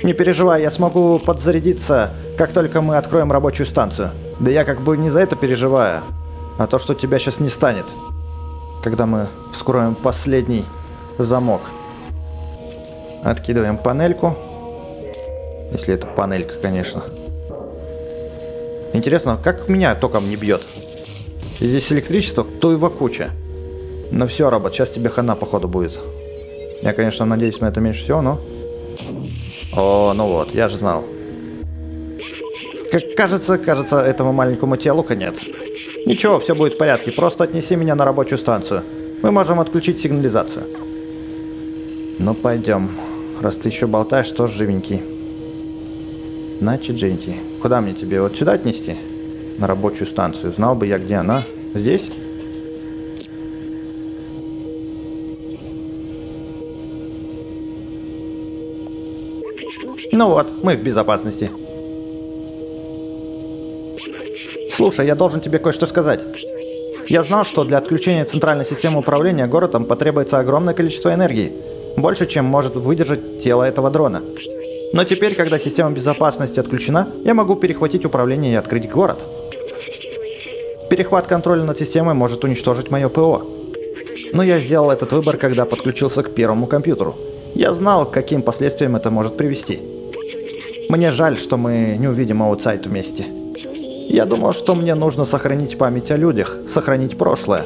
Не переживай, я смогу подзарядиться, как только мы откроем рабочую станцию. Да я как бы не за это переживаю, а то, что тебя сейчас не станет, когда мы вскроем последний замок. Откидываем панельку. Если это панелька, конечно. Интересно, как меня током не бьет? Здесь электричество, то его куча. Ну все, робот, сейчас тебе хана походу будет. Я, конечно, надеюсь на это меньше всего, но... О, ну вот, я же знал. Как кажется, кажется, этому маленькому телу конец. Ничего, все будет в порядке, просто отнеси меня на рабочую станцию. Мы можем отключить сигнализацию. Ну, пойдем. Раз ты еще болтаешь, что живенький. Значит, Дженти, куда мне тебе? Вот сюда отнести? На рабочую станцию. Знал бы я, где она. Здесь? Ну вот, мы в безопасности. Слушай, я должен тебе кое-что сказать. Я знал, что для отключения центральной системы управления городом потребуется огромное количество энергии. Больше, чем может выдержать тело этого дрона. Но теперь, когда система безопасности отключена, я могу перехватить управление и открыть город. Перехват контроля над системой может уничтожить мое ПО. Но я сделал этот выбор, когда подключился к первому компьютеру. Я знал, к каким последствиям это может привести. Мне жаль, что мы не увидим аутсайд вместе. Я думал, что мне нужно сохранить память о людях, сохранить прошлое.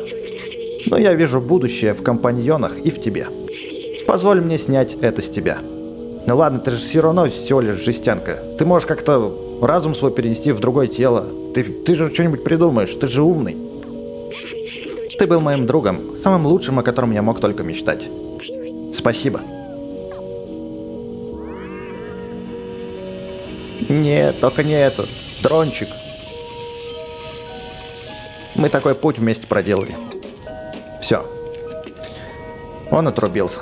Но я вижу будущее в компаньонах и в тебе. Позволь мне снять это с тебя. Ну ладно, ты же все равно всего лишь жестянка. Ты можешь как-то разум свой перенести в другое тело. Ты, ты же что-нибудь придумаешь, ты же умный. Ты был моим другом, самым лучшим, о котором я мог только мечтать. Спасибо. Нет, только не этот. Дрончик. Мы такой путь вместе проделали. Все. Он отрубился.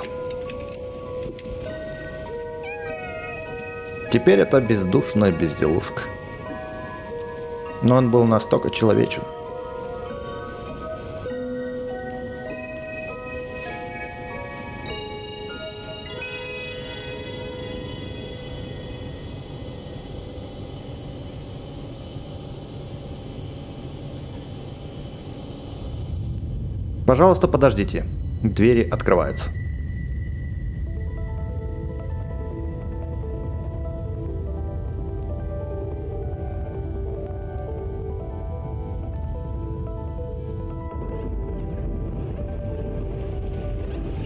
Теперь это бездушная безделушка. Но он был настолько человечен. Пожалуйста, подождите. Двери открываются.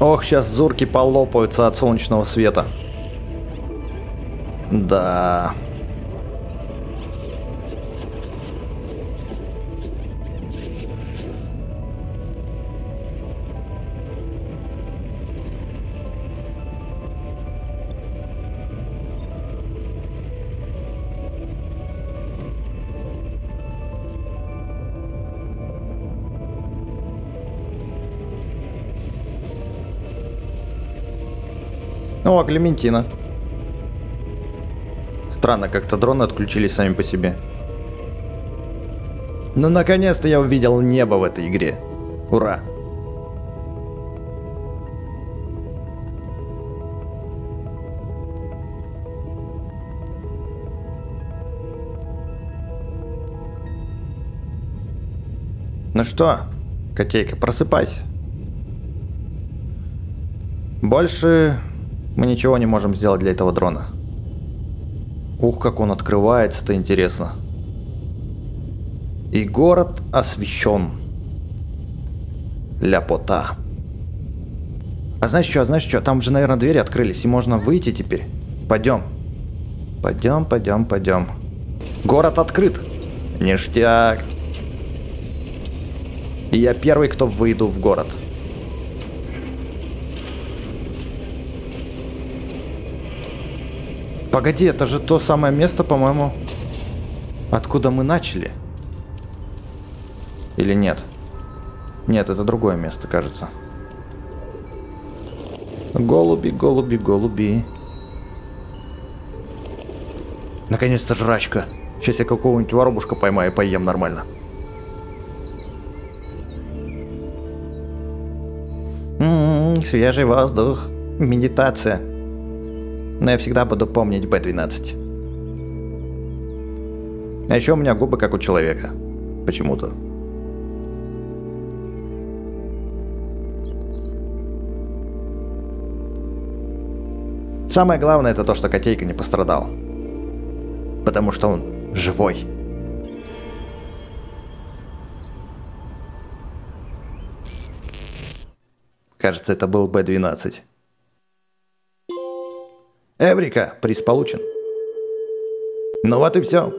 Ох, сейчас зурки полопаются от солнечного света. Да. О, Клементина. Странно, как-то дроны отключились сами по себе. Ну, наконец-то я увидел небо в этой игре. Ура! Ну что, котейка, просыпайся. Больше мы ничего не можем сделать для этого дрона. Ух, как он открывается-то интересно. И город освещен. Ляпота. А знаешь что, а знаешь что, там же, наверное, двери открылись, и можно выйти теперь. Пойдем. Пойдем, пойдем, пойдем. Город открыт. Ништяк. И я первый, кто выйду в город. Погоди, это же то самое место, по-моему, откуда мы начали. Или нет? Нет, это другое место, кажется. Голуби, голуби, голуби. Наконец-то жрачка. Сейчас я какого-нибудь воробушка поймаю и поем нормально. М -м -м, свежий воздух. Медитация но я всегда буду помнить B12. А еще у меня губы как у человека. Почему-то. Самое главное это то, что котейка не пострадал. Потому что он живой. Кажется, это был Б-12. Эврика, приз получен. Ну вот и все.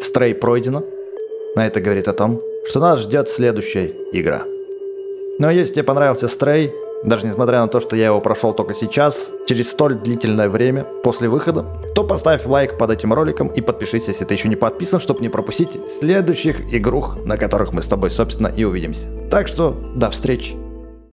Стрей пройдено. А это говорит о том, что нас ждет следующая игра. Но если тебе понравился Стрей, даже несмотря на то, что я его прошел только сейчас, через столь длительное время после выхода, то поставь лайк под этим роликом и подпишись, если ты еще не подписан, чтобы не пропустить следующих игрух, на которых мы с тобой, собственно, и увидимся. Так что, до встречи.